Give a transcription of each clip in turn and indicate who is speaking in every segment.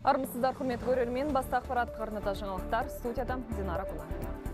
Speaker 1: армысыздар құрметті көрермен басты ақпараттық арнада жаңалықтар. Студияда динара қонақова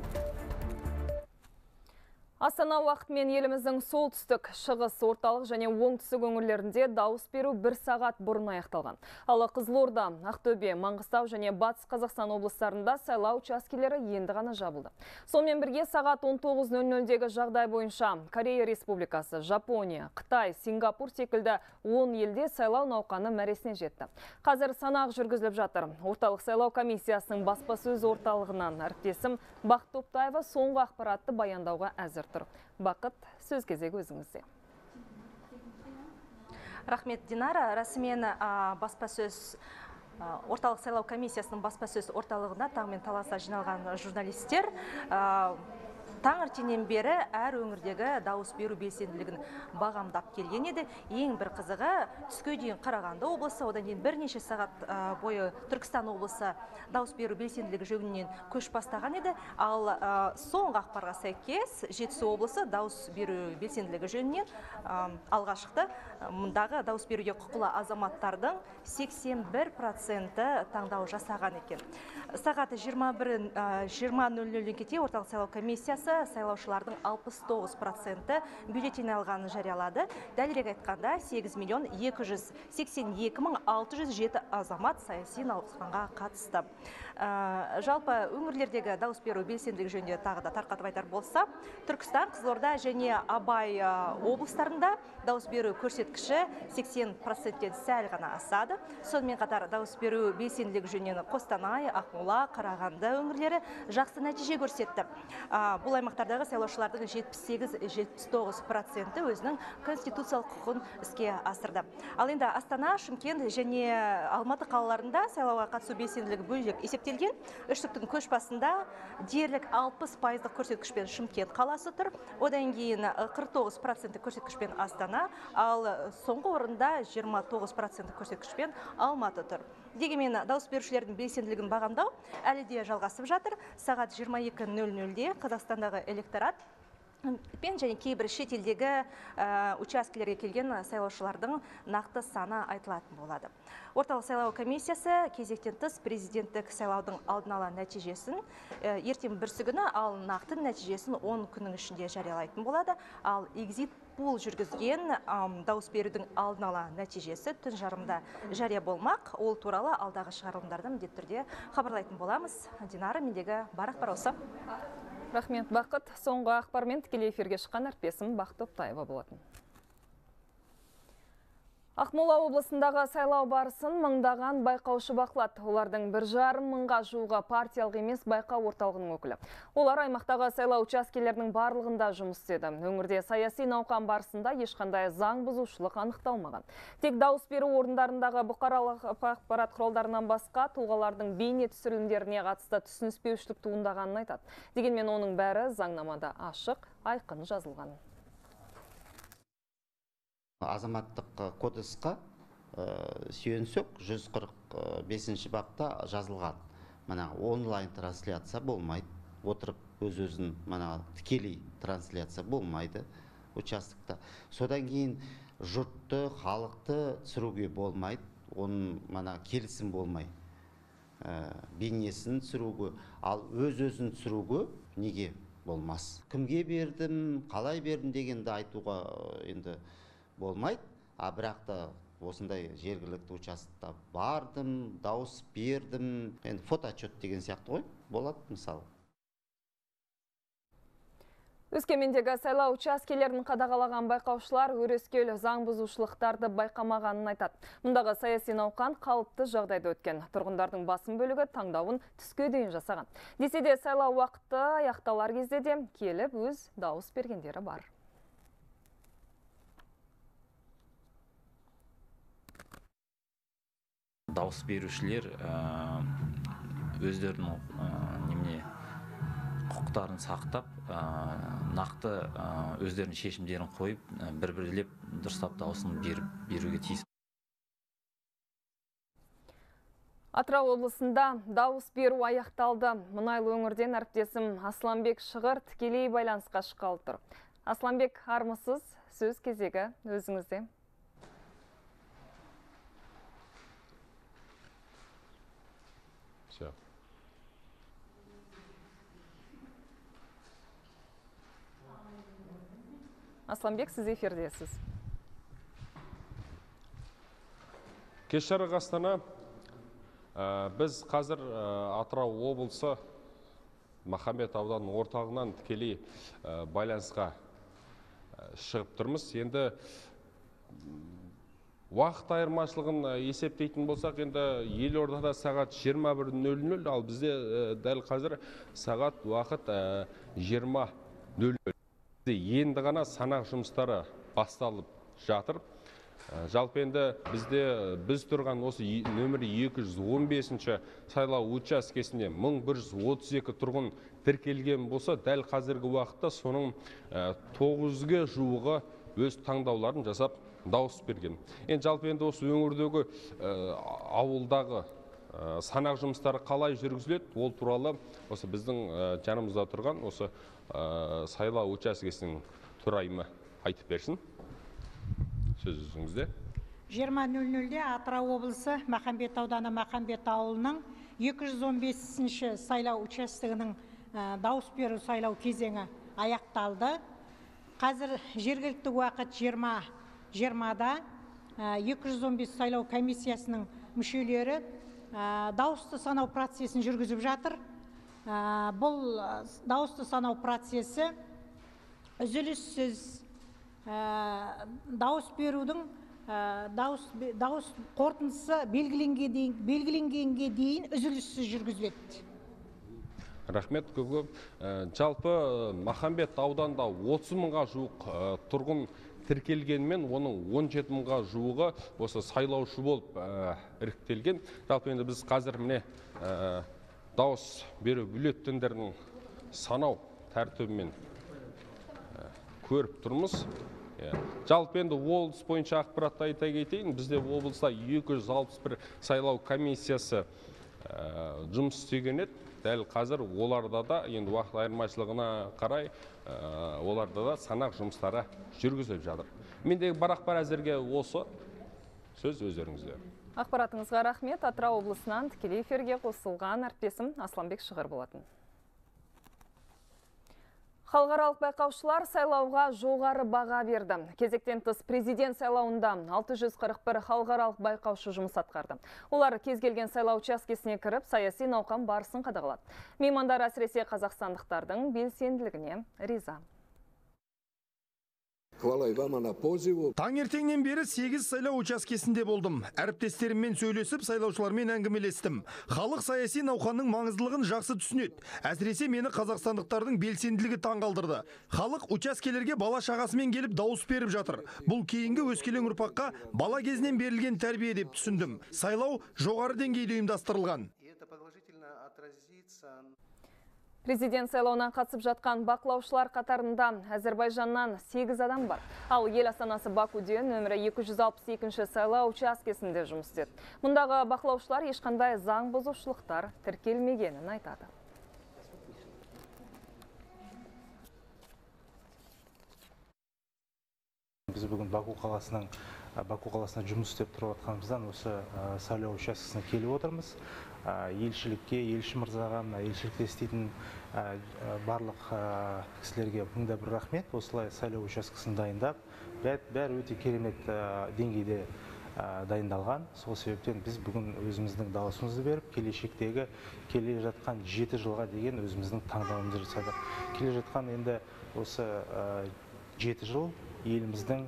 Speaker 1: Астана уақытымен еліміздің солтүстік, шығыс, орталық және оңтүстік өңірлерінде дауыс беру бір сағат бұрын аяқталған. Ал Қызылорда, Ақтөбе, Маңғыстау және Батыс Қазақстан облыстарында сайлау учаскелері енді ғана жабылды. Сонымен бірге сағат 19.00-дегі жағдай бойынша Корея Республикасы, Жапония, Қытай, Сингапур секілді 10 елде сайлау науқаны мәресіне жетті. Қазір санақ жүргізіліп жатыр. Орталық сайлау комиссиясының баспасөз орталығынан әріптесім Бақтоптаева соңғы ақпаратты баяндауға әзір тұр бақыт сөз кезегі өзіңізде.
Speaker 2: Рахмет динара. Расымен баспасөз орталық сайлау комиссиясының баспасөз орталығында таңмен таласа жиналған журналистер таңертеңнен бері әр өңірдегі дауыс беру белсенділігін бағамдап келген еді. Ең бір қызығы түске дейін қарағанды облысы одан кейін бірнеше сағат бойы түркістан облысы дауыс беру белсенділігі жөнінен көш бастаған еді. Ал соңғы ақпарға сәйкес жетісу облысы дауыс беру белсенділігі жөнінен алға шықты. Мұндағы дауыс беруге құқылы азаматтардың 81 проценті таңдау жасаған екен. Сағат 21 20.00 кете орталық сайлау комиссиясы сайлаушылардың 69 проценті бюллетень алғанын жариялады. Дәлірек айтқанда 8 миллион 282 мың 607 азамат саяси науқанға қатысты. Жалпы өңірлердегі дауыс беру белсенділігі жөнінде тағы да тарқатып айтар болса түркістан қызылорда және абай облыстарында дауыс беру көрсеткіші 80 проценттен сәл ғана асады. Сонымен қатар дауыс беру белсенділігі жөнінен қостанай ақмола қарағанды өңірлері жақсы нәтиже көрсетті. Бұл аймақтардағы сайлаушылардың 78-79 проценті өзінің конституциялық құқын іске асырды. Ал енді астана шымкент және алматы қалаларында сайлауға қатысу белсенділігі бөлек есептелген үштіктің көш басында дерлік 60 пайыздық көрсеткішпен шымкент қаласы тұр. Одан кейін 49 проценттік көрсеткішпен астана ал соңғы орында 29 проценттік көрсеткішпен алматы тұр. Дегенмен дауыс берушілердің белсенділігін бағамдау әлі де жалғасып жатыр. Сағат 22.00-де қазақстандағы электорат пен және кейбір шетелдегі учаскелерге келген сайлаушылардың нақты саны айтылатын болады. Орталық сайлау комиссиясы кезектен тыс президенттік сайлаудың алдын ала нәтижесін ертең бүрсігүні ал нақты нәтижесін 10 күннің ішінде жариялайтын болады. Ал экзит пул жүргізген дауыс берудің алдын ала нәтижесі түн жарымда жария болмақ. Ол туралы алдағы шығарылымдарда міндетті түрде хабарлайтын боламыз. Динара мендегі бар ақпар осы.
Speaker 1: Рахмет. Бақыт. Соңғы ақпармен тікелей эфирге шыққан әріптесім бақыт топтаева болатын. Ақмола облысындағы сайлау барысын мыңдаған байқаушы бақылады. Олардың бір жарым мыңға жуығы партиялық емес байқау орталығының өкілі. Олар аймақтағы сайлау учаскелерінің барлығында жұмыс істеді. Өңірде саяси науқан барысында ешқандай заң бұзушылық анықталмаған. Тек дауыс беру орындарындағы бұқаралық ақпарат құралдарынан басқа тұлғалардың бейне түсірілімдеріне қатысты түсініспеушілік туындағанын айтады. Дегенмен оның бәрі заңнамада ашық, айқын жазылған
Speaker 3: азаматтық кодексқа сүйенсек 145 бапта жазылған. Мына онлайн трансляция болмайды. Отырып өз өзін мына тікелей трансляция болмайды участокта. Содан кейін жұртты халықты түсіруге болмайды. Оның мана келісім болмай бейнесін түсіруге ал өз өзін түсіруге неге болмас? Кімге бердім қалай бердім дегенді айтуға енді болмайды а бірақ та осындай жергілікті участокта бардым дауыс бердім енді фотоотчет деген сияқты ғой болады мысалы
Speaker 1: Өскемендегі сайлау учаскелерін қадағалаған байқаушылар өрескел заң бұзушылықтарды байқамағанын айтады. Мұндағы саяси науқан қалыпты жағдайда өткен. Тұрғындардың басым бөлігі таңдауын түске дейін жасаған. Десе де сайлау уақыты аяқталар кезде де келіп өз дауыс бергендері бар.
Speaker 4: Дауыс берушілер өздерінің немене құқықтарын сақтап нақты өздерінің шешімдерін қойып бір бірлеп дұрыстап дауысын беруге тиіс
Speaker 1: Атырау облысында дауыс беру аяқталды. Мұнайлы өңірден әріптесім Асланбек Шығыр тікелей байланысқа шыққалы тұр. Асланбек армысыз, сөз кезегі өзіңізде.
Speaker 5: Все
Speaker 1: асланбек сіз эфирдесіз
Speaker 5: кеш жарық астана Ә, біз қазір ә, атырау облысы махамбет ауданының орталығынан тікелей ә, байланысқа шығып тұрмыз. Енді уақыт айырмашылығын ә, есептейтін болсақ енді елордада сағат 21.00 ал бізде ә, дәл қазір сағат уақыт ә, 20.00 Бізде енді ғана санақ жұмыстары басталып жатыр. Жалпы енді бізде біз тұрған осы нөмірі 215 сайлау учаскесіне 1132 тұрғын тіркелген болса дәл қазіргі уақытта соның ә, 900-ге жуығы өз таңдауларын жасап дауыс берген. Енді жалпы енді осы өңірдегі ә, ауылдағы ә, санақ жұмыстары қалай жүргізіледі? Ол туралы осы біздің ә, жанымызда тұрған осы сайлау учаскесінің төрайымы айтып берсін. Сөз өзіңізде.
Speaker 6: 20.00-де Атырау облысы Махамбет ауданы Махамбет ауылының 215-ші сайлау участігінің ә, дауыс беру сайлау кезеңі аяқталды. Қазір жергілікті уақыт 20 20-да 215 сайлау комиссиясының мүшелері дауысты санау процесін жүргізіп жатыр. Бұл дауысты санау процесі үзіліссіз дауыс берудің дауыс, дауыс қорытындысы белгіленгенге дейін үзіліссіз жүргізіледі
Speaker 5: рахмет көп көп Ә, жалпы махамбет ауданында 30 мыңға жуық тұрғын тіркелгенмен оның 17 мыңға жуығы осы сайлаушы болып ә, іріктелген. Жалпы енді біз қазір міне ә, дауыс беру бюллетендерін санау тәртібімен ә, көріп тұрмыз. Жалпы енді облыс бойынша ақпаратты айта кетейін. Бізде облыста 261 сайлау комиссиясы жұмыс істеген еді. Дәл қазір оларда да енді уақыт айырмашылығына қарай ә, оларда да санақ жұмыстары жүргізіліп жатыр. Мендегі бар ақпар әзірге осы. Сөз өздеріңізде.
Speaker 1: Ақпаратыңызға рахмет. Атырау облысынан тікелей эфирге қосылған әріптесім асланбек шығыр болатын. Халықаралық байқаушылар сайлауға жоғары баға берді. Кезектен тыс президент сайлауында 641 халықаралық байқаушы жұмыс атқарды. Олар кез келген сайлау учаскесіне кіріп, саяси науқан барысын қадағалады. Меймандар әсіресе қазақстандықтардың белсенділігіне риза.
Speaker 7: I vama na pozivu.
Speaker 8: Таңертеңнен бері 8 сайлау учаскесінде болдым. Әріптестеріммен сөйлесіп, сайлаушылармен әңгімелестім. Халық саяси науқанның маңыздылығын жақсы түсінеді. Әсіресе мені қазақстандықтардың белсенділігі таңғалдырды. Халық учаскелерге бала шағасымен келіп дауыс беріп жатыр. Бұл кейінгі өскелең ұрпаққа бала кезінен берілген тәрбие деп түсіндім. Сайлау жоғары деңгейде ұйымдастырылған.
Speaker 1: Президент сайлауына қатысып жатқан бақылаушылар қатарында Әзербайжаннан 8 адам бар. Ал ел астанасы Бакуде нөмірі 262 сайлау учаскесінде жұмыс істеді. Мұндағы бақылаушылар ешқандай заң бұзушылықтар тіркелмегенін айтады.
Speaker 9: біз бүгін баку қаласының баку қаласында жұмыс істеп тұрып жатқанымыздан осы сайлау учаскесіне келіп отырмыз елшілікке елші мырзаға мына елшілікте істейтін барлық кісілерге мың да бір рахмет. Осылай сайлау учаскесін дайындап бәрі, өте керемет деңгейде дайындалған. Сол себептен біз бүгін өзіміздің дауысымызды беріп келешектегі келе жатқан жеті жылға деген өзіміздің таңдауымызды жасадық. Келе жатқан енді осы жеті жыл еліміздің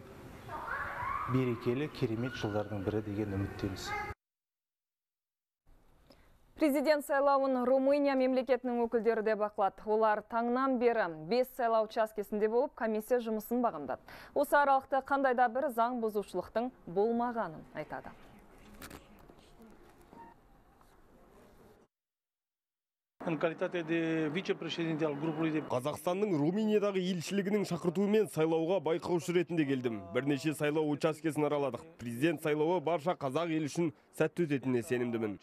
Speaker 9: берекелі керемет жылдардың бірі деген үміттеміз.
Speaker 1: Президент сайлауын Румыния мемлекетінің өкілдері де бақылады. Олар таңнан бері 5 сайлау учаскесінде болып, комиссия жұмысын бағамдады. Осы аралықта қандай да бір заң бұзушылықтың болмағанын айтады.
Speaker 10: În calitate de vicepreședinte al grupului de
Speaker 11: Қазақстанның Румыниядағы елшілігінің шақыртуымен сайлауға байқаушы ретінде келдім. Бірнеше сайлау учаскесін араладық. Президент сайлауы барша қазақ ел үшін сәтті өтетініне сенімдімін.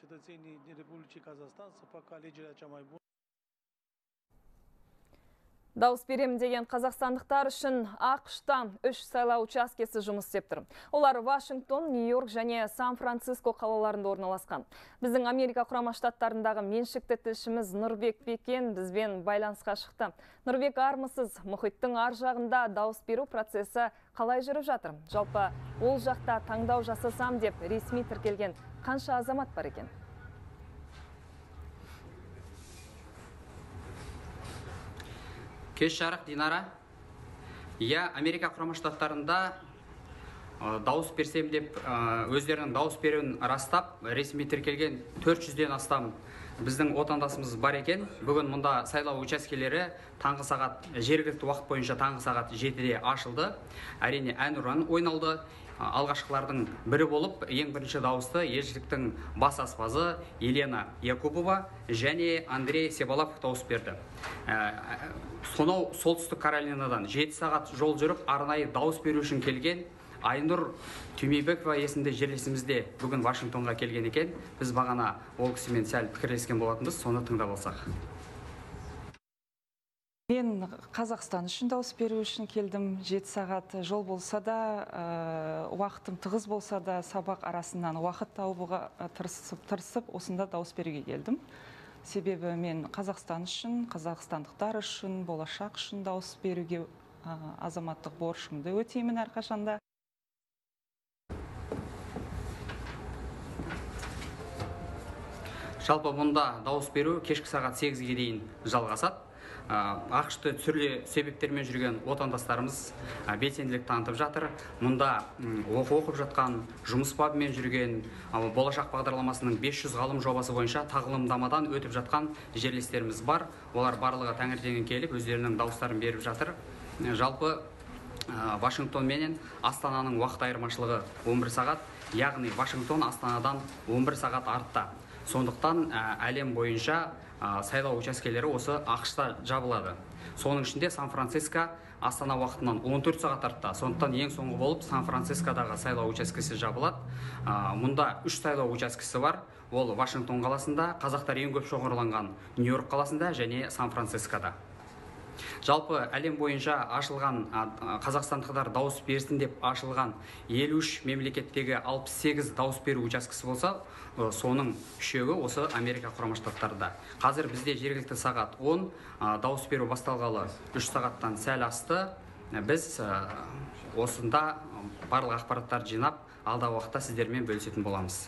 Speaker 1: Дауыс беремін деген қазақстандықтар үшін ақштан үш сайлау учаскесі жұмыс істеп тұр. Олар Вашингтон, Нью-Йорк және Сан-Франциско қалаларында орналасқан. Біздің Америка құрама штаттарындағы меншікті тілшіміз Нұрбек Бекен бізбен байланысқа шықты. Нұрбек армысыз, мұхиттың ар жағында дауыс беру процесі қалай жүріп жатыр? Жалпы ол жақта таңдау жасасам деп ресми тіркелген қанша азамат бар екен?
Speaker 12: Кеш жарық динара. Иә америка құрама штаттарында дауыс берсем деп өздерінің дауыс беруін растап ресми тіркелген 400-ден астам біздің отандасымыз бар екен. Бүгін мұнда сайлау учаскелері таңғы сағат жергілікті уақыт бойынша таңғы сағат жетіде ашылды. Әрине әнұран ойналды. Алғашқылардың бірі болып ең бірінші дауысты елшіліктің бас аспазы елена якубова және андрей себалапов дауыс берді. Сонау солтүстік каролинадан жеті сағат жол жүріп арнайы дауыс беру үшін келген айнұр түймебекова есімді жерлесіміз де бүгін вашингтонға келген екен. Біз бағана ол кісімен сәл пікірлескен болатынбыз соны тыңдап алсақ.
Speaker 13: Мен қазақстан үшін дауыс беру үшін келдім. Жеті сағат жол болса да уақытым тығыз болса да сабақ арасынан уақыт табуға тырысып тырысып осында дауыс беруге келдім. Себебі мен қазақстан үшін қазақстандықтар үшін болашақ үшін дауыс беруге азаматтық борышымды өтеймін әрқашанда.
Speaker 12: Жалпы мұнда дауыс беру кешкі сағат сегізге дейін жалғасады. Ақшты түрлі себептермен жүрген отандастарымыз белсенділік танытып жатыр. Мұнда оқу оқып жатқан жұмыс бабымен жүрген болашақ бағдарламасының 500 ғалым жобасы бойынша тағылымдамадан өтіп жатқан жерлестеріміз бар. Олар барлығы таңертеңнен келіп өздерінің дауыстарын беріп жатыр. Жалпы вашингтон менен астананың уақыт айырмашылығы 11 сағат яғни вашингтон астанадан 11 сағат артта. Сондықтан әлем бойынша сайлау учаскелері осы ақшта жабылады. Соның ішінде сан франциско астана уақытынан 14 сағат артта. Сондықтан ең соңғы болып сан францискодағы сайлау учаскесі жабылады. Мұнда үш сайлау учаскесі бар. Ол вашингтон қаласында қазақтар ең көп шоғырланған нью йорк қаласында және сан францискода жалпы әлем бойынша ашылған қазақстандықтар дауыс берсін деп ашылған 53 мемлекеттегі 68 дауыс беру учаскесі болса соның үшеуі осы америка құрама штаттарында қазір бізде жергілікті сағат 10 дауыс беру басталғалы 3 сағаттан сәл асты. Біз осында барлық ақпараттарды жинап алдағы уақытта сіздермен бөлісетін боламыз.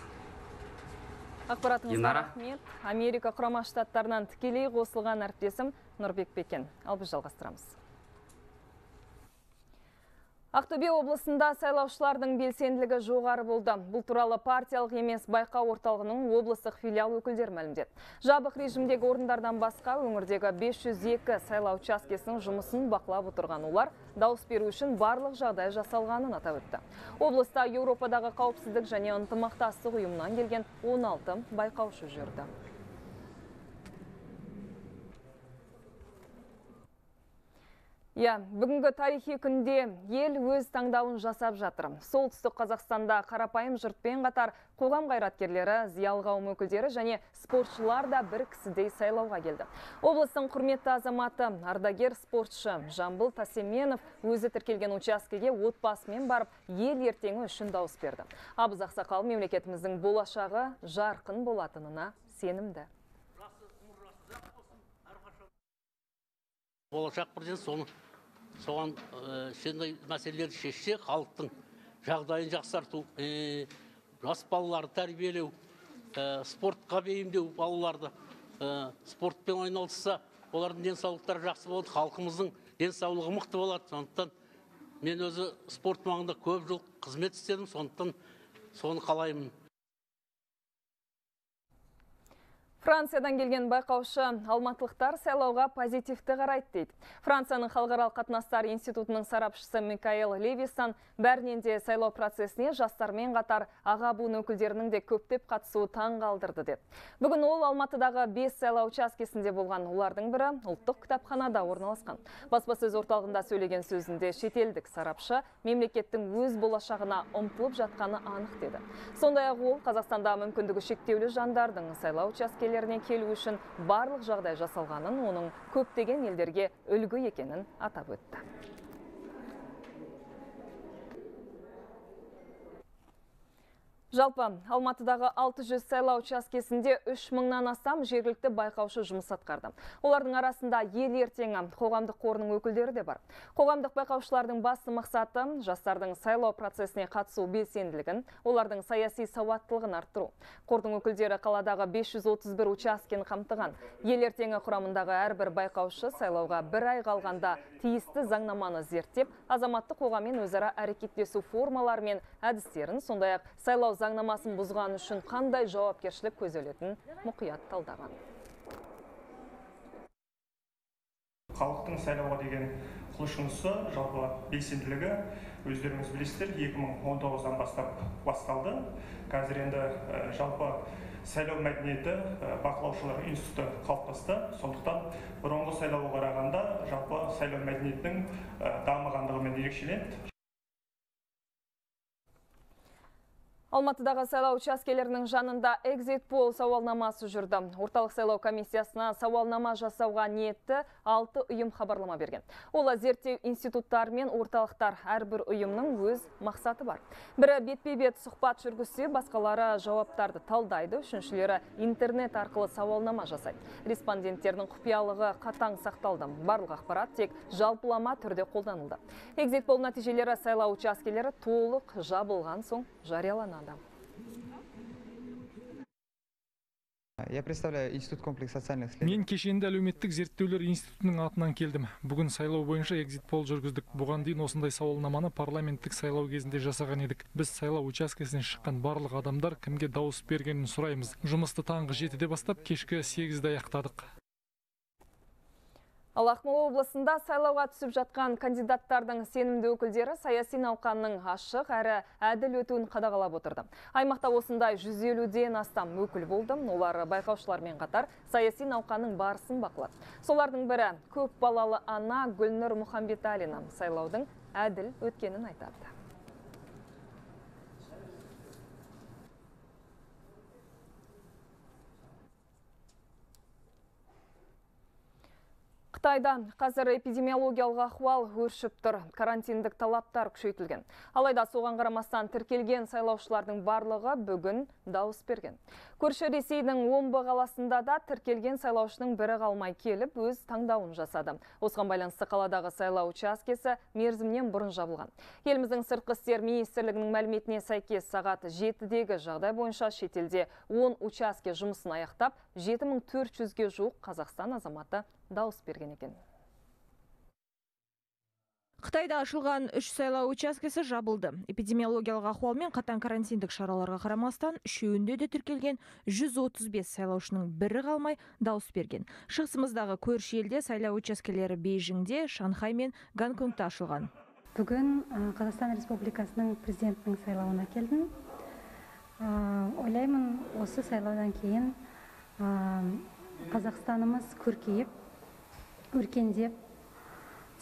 Speaker 1: Ақпаратыңызға рахмет. Америка құрама штаттарынан тікелей қосылған әріптесім Нұрбек Бекен. Ал біз жалғастырамыз. Ақтөбе облысында сайлаушылардың белсенділігі жоғары болды. Бұл туралы партиялық емес байқау орталығының облыстық филиал өкілдері мәлімдеді. Жабық режимдегі орындардан басқа өңірдегі 502 сайлау учаскесінің жұмысын бақылап отырған олар дауыс беру үшін барлық жағдай жасалғанын атап өтті. Облыста Еуропадағы қауіпсіздік және ынтымақтастық ұйымынан келген 16 байқаушы жүрді. Иә, бүгінгі тарихи күнде ел өз таңдауын жасап жатыр. Солтүстік Қазақстанда қарапайым жұртпен қатар қоғам қайраткерлері, зиялы қауым өкілдері және спортшылар да бір кісідей сайлауға келді. Облыстың құрметті азаматы, ардагер спортшы Жамбыл Тасеменов өзі тіркелген учаскеге отбасымен барып, ел ертеңі үшін дауыс берді. Абыз ақсақал мемлекетіміздің болашағы жарқын болатынына сенімді.
Speaker 14: болашақ президент соны соған сондай мәселелерді шешсе халықтың жағдайын жақсарту жас балаларды тәрбиелеу спортқа бейімдеу балаларды спортпен айналысса олардың денсаулықтары жақсы болады халқымыздың денсаулығы мықты болады. Сондықтан мен өзі спорт маңында көп жыл қызмет істедім сондықтан соны қалаймын.
Speaker 1: Франциядан келген байқаушы алматылықтар сайлауға позитивті қарайды дейді. Францияның халықаралық қатынастар институтының сарапшысы Микаэл Левисан бәрінен де сайлау процесіне жастармен қатар аға буын өкілдерінің де көптеп қатысуы таң қалдырды деді. Бүгін ол Алматыдағы 5 сайлау учаскесінде болған олардың бірі ұлттық кітапханада орналасқан. Баспасөз орталығында сөйлеген сөзінде шетелдік сарапшы мемлекеттің өз болашағына ұмтылып жатқаны анық деді. Сондай-ақ ол Қазақстанда мүмкіндігі шектеулі жандардың сайлау учаскелері учаскелеріне келу үшін барлық жағдай жасалғанын, оның көптеген елдерге үлгі екенін атап өтті. Жалпы, Алматыдағы 600 сайлау учаскесінде 3 мыңнан астам жергілікті байқаушы жұмыс атқарды. Олардың арасында ел ертеңі қоғамдық қорының өкілдері де бар. Қоғамдық байқаушылардың басты мақсаты жастардың сайлау процесіне қатысу белсенділігін, олардың саяси сауаттылығын арттыру. Қордың өкілдері қаладағы 531 учаскені қамтыған. Ел ертеңі құрамындағы әрбір байқаушы сайлауға бір ай қалғанда тиісті заңнаманы зерттеп, азаматтық қоғаммен өзара әрекеттесу формалары мен әдістерін, сондай-ақ сайлау заңнамасын бұзған үшін қандай жауапкершілік көзделетінін мұқият талдаған.
Speaker 15: Халықтың сайлауға деген құлшынысы, жалпы белсенділігі өздеріңіз білесіздер 2019-дан бастап басталды. Қазір енді жалпы сайлау мәдениеті бақылаушылар институты қалыптасты сондықтан бұрынғы сайлауға қарағанда жалпы сайлау мәдениетінің дамығандығымен ерекшеленеді
Speaker 1: Алматыдағы сайлау учаскелерінің жанында экзит пол сауалнамасы жүрді. Орталық сайлау комиссиясына сауалнама жасауға ниетті 6 ұйым хабарлама берген. Ол зерттеу институттар мен орталықтар әрбір ұйымның өз мақсаты бар. Бірі бетпе-бет сұхбат жүргізсе, басқалары жауаптарды талдайды, үшіншілері интернет арқылы сауалнама жасайды. Респонденттердің құпиялығы қатаң сақталды. Барлық ақпарат тек жалпылама түрде қолданылды. Экзит пол нәтижелері сайлау учаскелері толық жабылған соң жарияланады.
Speaker 16: Я представляю Институт комплекс социальных
Speaker 17: Мен кешенді әлеуметтік зерттеулер институтының атынан келдім. Бүгін сайлау бойынша экзит пол жүргіздік. Бұған дейін осындай сауалнаманы парламенттік сайлау кезінде жасаған едік. Біз сайлау учаскесінен шыққан барлық адамдар кімге дауыс бергенін сұраймыз. Жұмысты таңғы жетіде бастап кешкі сегізде аяқтадық.
Speaker 1: Ал Ақмола облысында сайлауға түсіп жатқан кандидаттардың сенімді өкілдері саяси науқанның ашық әрі әділ өтуін қадағалап отырды. Аймақта осындай 150-ден астам өкіл болды. Олар байқаушылармен қатар саяси науқанның барысын бақылады. Солардың бірі көп балалы ана Гүлнұр Мұхамбеталина сайлаудың әділ өткенін айтады. Қытайда қазір эпидемиологиялық ахуал өршіп тұр. Карантиндік талаптар күшейтілген. Алайда соған қарамастан тіркелген сайлаушылардың барлығы бүгін дауыс берген. Көрші Ресейдің Омбы қаласында да тіркелген сайлаушының бірі қалмай келіп, өз таңдауын жасады. Осыған байланысты қаладағы сайлау учаскесі мерзімнен бұрын жабылған. Еліміздің сыртқы істер министрлігінің мәліметіне сәйкес сағат 7-дегі жағдай бойынша шетелде 10 учаске жұмысын аяқтап, 7400-ге жуық Қазақстан азаматы дауыс берген екен.
Speaker 18: Қытайда ашылған үш сайлау учаскесі жабылды. Эпидемиологиялық ахуалмен қатаң карантиндік шараларға қарамастан, үшеуінде де тіркелген 135 сайлаушының бірі қалмай дауыс берген. Шығысымыздағы көрші елде сайлау учаскелері Бейжіңде, Шанхай мен Гонконгта ашылған.
Speaker 19: Бүгін Қазақстан Республикасының президентінің сайлауына келдім. Ойлаймын, осы сайлаудан кейін Қазақстанымыз көркейіп, өркендеп,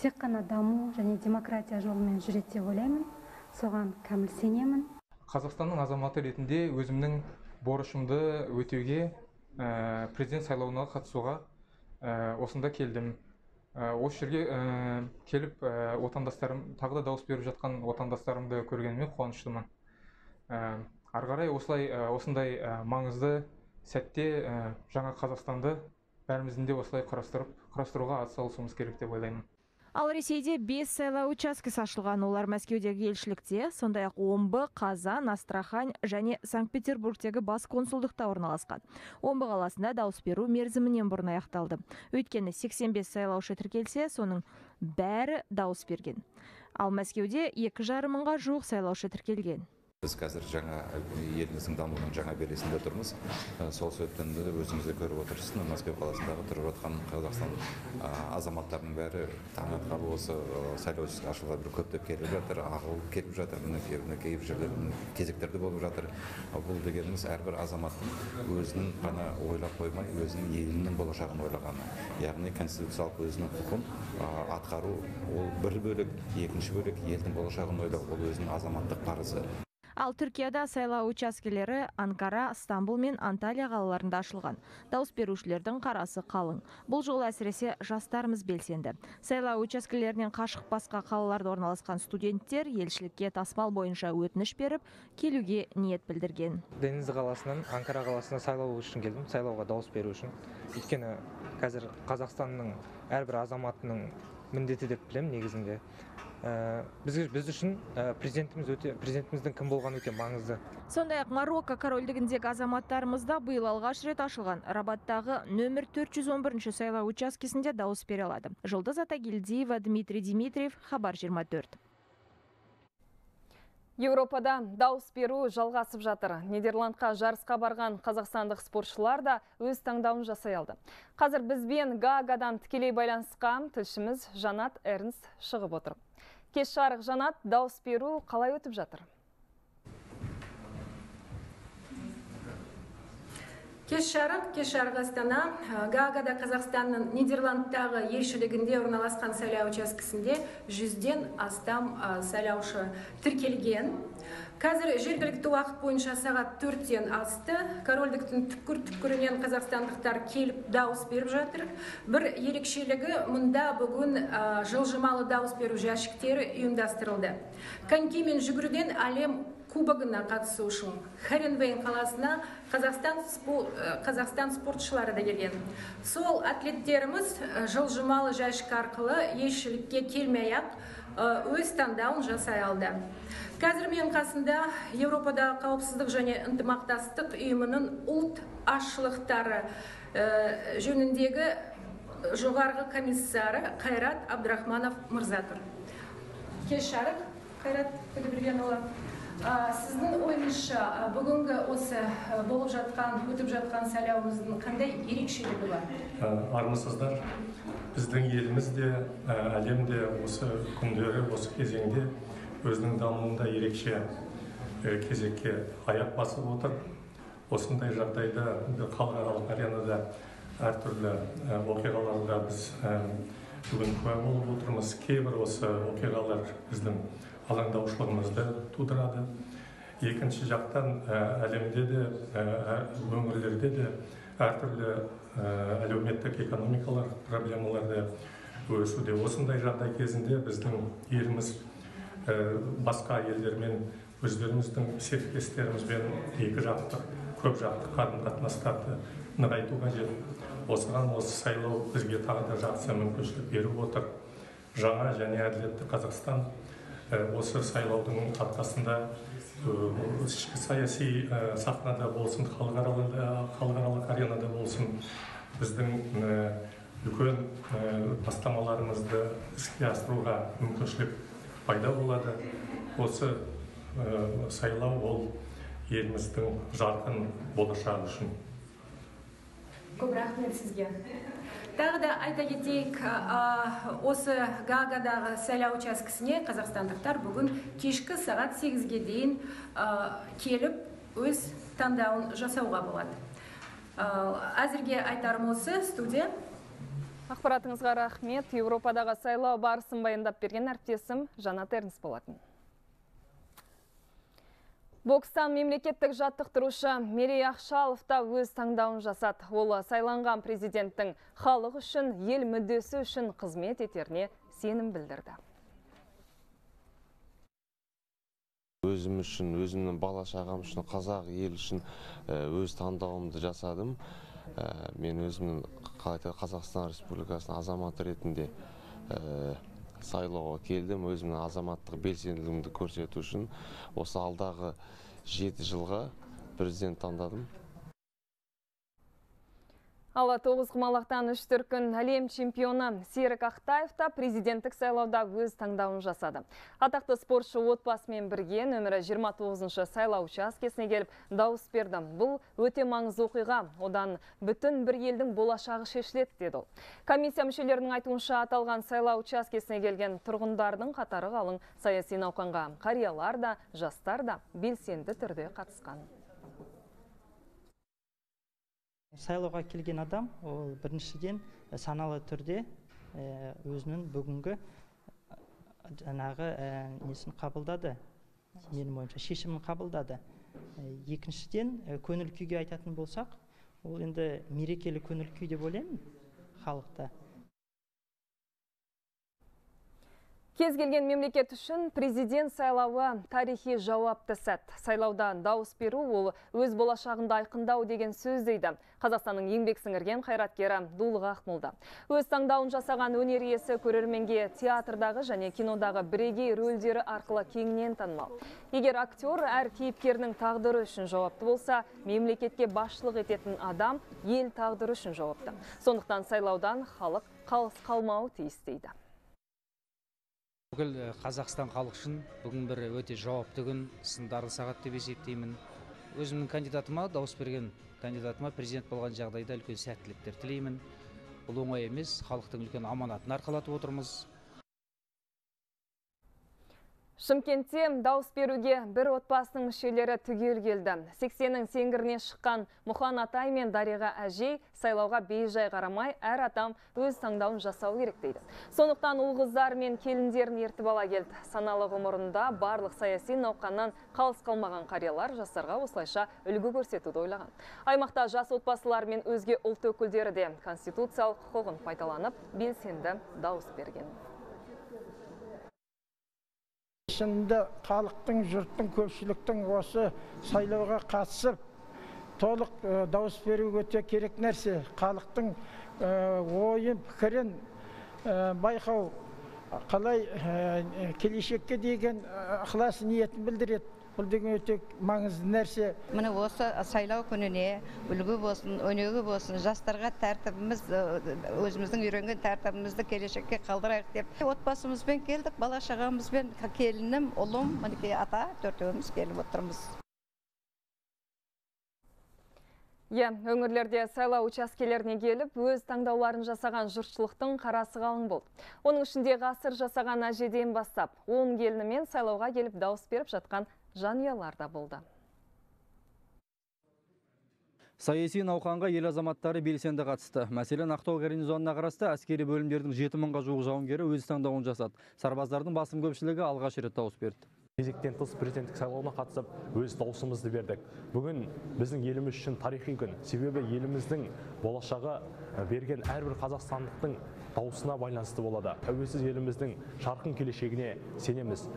Speaker 19: тек қана даму және демократия жолымен жүреді деп ойлаймын. Соған кәміл сенемін.
Speaker 20: Қазақстанның азаматы ретінде өзімнің борышымды өтеуге ә, президент сайлауына қатысуға ә, осында келдім. Ә, осы жерге ә, келіп ә, отандастарым тағы да дауыс беріп жатқан отандастарымды көргеніме қуаныштымын. Ә, ары қарай осылай ә, осындай ә, маңызды сәтте ә, жаңа қазақстанды бәріміздің де осылай құрастырып құрастыруға атсалысуымыз керек деп ойлаймын
Speaker 18: Ал Ресейде 5 сайлау учаскесі ашылған олар Мәскеудегі елшілікте, сондай ақ Омбы, Қазан, Астрахань және Санкт-Петербургтегі бас консулдықта орналасқан. Омбы қаласында дауыс беру мерзімінен бұрын аяқталды. Өйткені 85 сайлаушы тіркелсе, соның бәрі дауыс берген. Ал Мәскеуде екі жарым мыңға жуық сайлаушы тіркелген
Speaker 21: біз қазір жаңа еліміздің дамуының жаңа белесінде тұрмыз. Сол себептен өзіңіз де көріп отырсыз. Мәскеу қаласындағы тұрып жатқан қазақстан азаматтарының бәрі таңырқап осы сайлау учаскесі бір көптеп келіп жатыр ағылып келіп жатыр мінекей мінекей жерде кезектерде болып жатыр. Бұл дегеніміз әрбір азаматтың өзінің ғана ойлап қоймай өзінің елінің болашағын ойлағаны. Яғни конституциялық өзінің құқын атқару ол бір бөлек екінші бөлек елдің болашағын ойлау ол өзінің азаматтық парызы.
Speaker 18: Ал түркияда сайлау учаскелері анкара стамбул мен анталия қалаларында ашылған. Дауыс берушілердің қарасы қалың. Бұл жолы әсіресе жастарымыз белсенді. Сайлау учаскелерінен қашық басқа қалаларда орналасқан студенттер елшілікке тасымал бойынша өтініш беріп келуге ниет білдірген.
Speaker 20: Денизли қаласынан анкара қаласына сайлау үшін келдім сайлауға дауыс беру үшін. Өйткені қазір қазақстанның әрбір азаматының міндеті деп білемін негізінде. Біз, біз үшін ә, президентіміз өте президентіміздің кім болғаны өте маңызды.
Speaker 18: Сондай ақ марокко корольдігіндегі азаматтарымыз да биыл алғаш рет ашылған. Рабаттағы нөмір 411 сайлау учаскесінде дауыс бере алады. Жұлдыз атагелдиева дмитрий дмитриев хабар 24
Speaker 1: Еуропада дауыс беру жалғасып жатыр. Нидерландқа жарысқа барған қазақстандық спортшылар да өз таңдауын жасай алды. Қазір бізбен Гаагадан тікелей байланысқан тілшіміз Жанат Эрнс шығып отыр. Кеш жарық Жанат, дауыс беру қалай өтіп жатыр?
Speaker 22: Кеш жарық кеш жарық астана гаагада қазақстанның нидерландтағы елшілігінде орналасқан сайлау учаскесінде жүзден астам сайлаушы тіркелген. Қазір жергілікті уақыт бойынша сағат төрттен асты. Корольдіктің түкпір түкпірінен қазақстандықтар келіп дауыс беріп жатыр. Бір ерекшелігі мұнда бүгін жылжымалы дауыс беру жәшіктері ұйымдастырылды. Конькимен жүгіруден әлем кубогына қатысу үшін харенвейн қаласына қазақстан, қазақстан спортшылары да келген. Сол атлеттеріміз жылжымалы жәшік арқылы елшілікке келмей ақ өз таңдауын жасай алды. Қазір менің қасында еуропадағы қауіпсіздік және ынтымақтастық ұйымының ұлт азшылықтары жөніндегі жоғарғы комиссары қайрат абдрахманов мырза тұр. Кеш жарық қайрат төлебергенұлы сіздің ойыңызша бүгінгі осы болып жатқан өтіп жатқан сайлауымыздың қандай ерекшелігі бар?
Speaker 23: Армысыздар біздің еліміз де әлем де осы күндері осы кезеңде өзінің дамуында ерекше кезекке аяқ басып отыр. Осындай жағдайда халықаралық аренада әртүрлі оқиғаларға біз бүгін куә болып отырмыз. Кейбір осы оқиғалар біздің алаңдаушылығымызды тудырады. Екінші жақтан әлемде де өңірлерде де әртүрлі әлеуметтік экономикалық проблемалар да өсуде осындай жағдай кезінде біздің еліміз басқа елдермен өздеріміздің серіктестерімізбен екі жақты көп жақты қарым қатынастарды нығайту қажет. Осыған осы сайлау бізге тағы да жақсы мүмкіншілік беріп отыр. Жаңа және әділетті қазақстан осы сайлаудың арқасында ішкі саяси сахнада болсын халықаралық аренада болсын біздің үлкен бастамаларымызды іске асыруға мүмкіншілік пайда болады. Осы сайлау ол еліміздің жарқын болашағы үшін.
Speaker 22: Көп рахмет сізге. Тағы да айта кетейік осы гаагадағы сайлау учаскесіне қазақстандықтар бүгін кешкі сағат сегізге дейін келіп өз таңдауын жасауға болады. Әзірге айтарым осы студия.
Speaker 1: Ақпаратыңызға рахмет. Еуропадағы сайлау барысын баяндап берген әріптесім жанат эрнс болатын. Бокстан мемлекеттік жаттықтырушы Мерей Ақшалов та өз таңдауын жасады. Ол сайланған президенттің халық үшін, ел мүддесі үшін қызмет етеріне сенім білдірді.
Speaker 24: Өзім үшін, өзімнің бала шағам үшін, қазақ ел үшін өз таңдауымды жасадым. Мен өзімнің Қазақстан Республикасының азаматы ретінде сайлауға келдім өзімнің азаматтық белсенділігімді көрсету үшін. Осы алдағы жеті жылға президент таңдадым.
Speaker 1: Ал тоғызқұмалақтан үш түркін әлем чемпионы Серік Ақтаев та президенттік сайлауда өз таңдауын жасады. Атақты спортшы отбасымен бірге нөмірі 29-шы сайлау учаскесіне келіп дауыс берді. Бұл өте маңызды оқиға. Одан бүтін бір елдің болашағы шешіледі деді ол. Комиссия мүшелерінің айтуынша аталған сайлау учаскесіне келген тұрғындардың қатары қалың саяси науқанға қариялар да, жастар да белсенді түрде қатысқан.
Speaker 25: Сайлауға келген адам ол біріншіден саналы түрде өзінің бүгінгі жаңағы несін қабылдады. Менің ойымша шешімін қабылдады. Екіншіден көңіл күйге айтатын болсақ ол енді мерекелі көңіл күй деп ойлаймын халықта.
Speaker 1: Кез келген мемлекет үшін президент сайлауы тарихи жауапты сәт. Сайлаудан дауыс беру ол өз болашағында айқындау деген сөз дейді. Қазақстанның еңбек сіңірген қайраткері Дулық Ақмолда. Өз таңдауын жасаған өнер иесі көрерменге театрдағы және кинодағы бірегей рөлдері арқылы кеңінен танымал. Егер актер әр кейіпкерінің тағдыры үшін жауапты болса, мемлекетке басшылық ететін адам ел тағдыры үшін жауапты. Сондықтан сайлаудан халық қалыс қалмауы тиіс дейді
Speaker 26: бүкіл қазақстан халық үшін бүгін бір өте жауапты күн сындарлы сағат деп есептеймін. Өзімнің кандидатыма дауыс берген кандидатыма президент болған жағдайда үлкен сәттіліктер тілеймін. Бұл оңай емес халықтың үлкен аманатын арқалатып отырмыз.
Speaker 1: Шымкентте дауыс беруге бір отбасының мүшелері түгел келді. 80-нің сеңгіріне шыққан Мұхан Атай мен Дариға Әжей сайлауға бейжай қарамай әр адам өз таңдауын жасау керек дейді. Сондықтан ұл қыздар мен келіндерін ертіп ала келді. Саналы ғұмырында барлық саяси науқаннан қалыс қалмаған қариялар жастарға осылайша үлгі көрсетуді ойлаған. Аймақта жас отбасылар мен өзге ұлт өкілдері де конституциялық құқығын пайдаланып белсенді дауыс берген
Speaker 27: шынында халықтың жұрттың көпшіліктің осы сайлауға қатысып толық дауыс беру өте керек нәрсе. Халықтың ойын пікірін байқау қалай келешекке деген ықылас ниетін білдіреді. Бұл деген өте маңызды нәрсе.
Speaker 28: Міне осы сайлау күніне үлгі болсын өнеге болсын жастарға тәртібіміз өзіміздің үйренген тәртібімізді келешекке қалдырайық деп. Отбасымызбен келдік бала шағамызбен келінім ұлым мінекей ата төртеуміз келіп отырмыз.
Speaker 1: Иә, өңірлерде сайлау учаскелеріне келіп, өз таңдауларын жасаған жұртшылықтың қарасы қалың болды. Оның ішінде ғасыр жасаған әжеден бастап, 10 келінімен сайлауға келіп дауыс беріп жатқан жанұялар да болды.
Speaker 29: Саяси науқанға ел азаматтары белсенді қатысты. Мәселен, Ақтау гарнизонына қарасты әскери бөлімдердің 7 мыңға жуық жауынгері өз таңдауын жасады. Сарбаздардың басым көпшілігі алғаш рет дауыс берді
Speaker 30: кезектен тыс президенттік сайлауына қатысып өз дауысымызды бердік. Бүгін біздің еліміз үшін тарихи күн. Себебі еліміздің болашағы берген әрбір қазақстандықтың дауысына байланысты болады. Тәуелсіз еліміздің жарқын келешегіне сенеміз.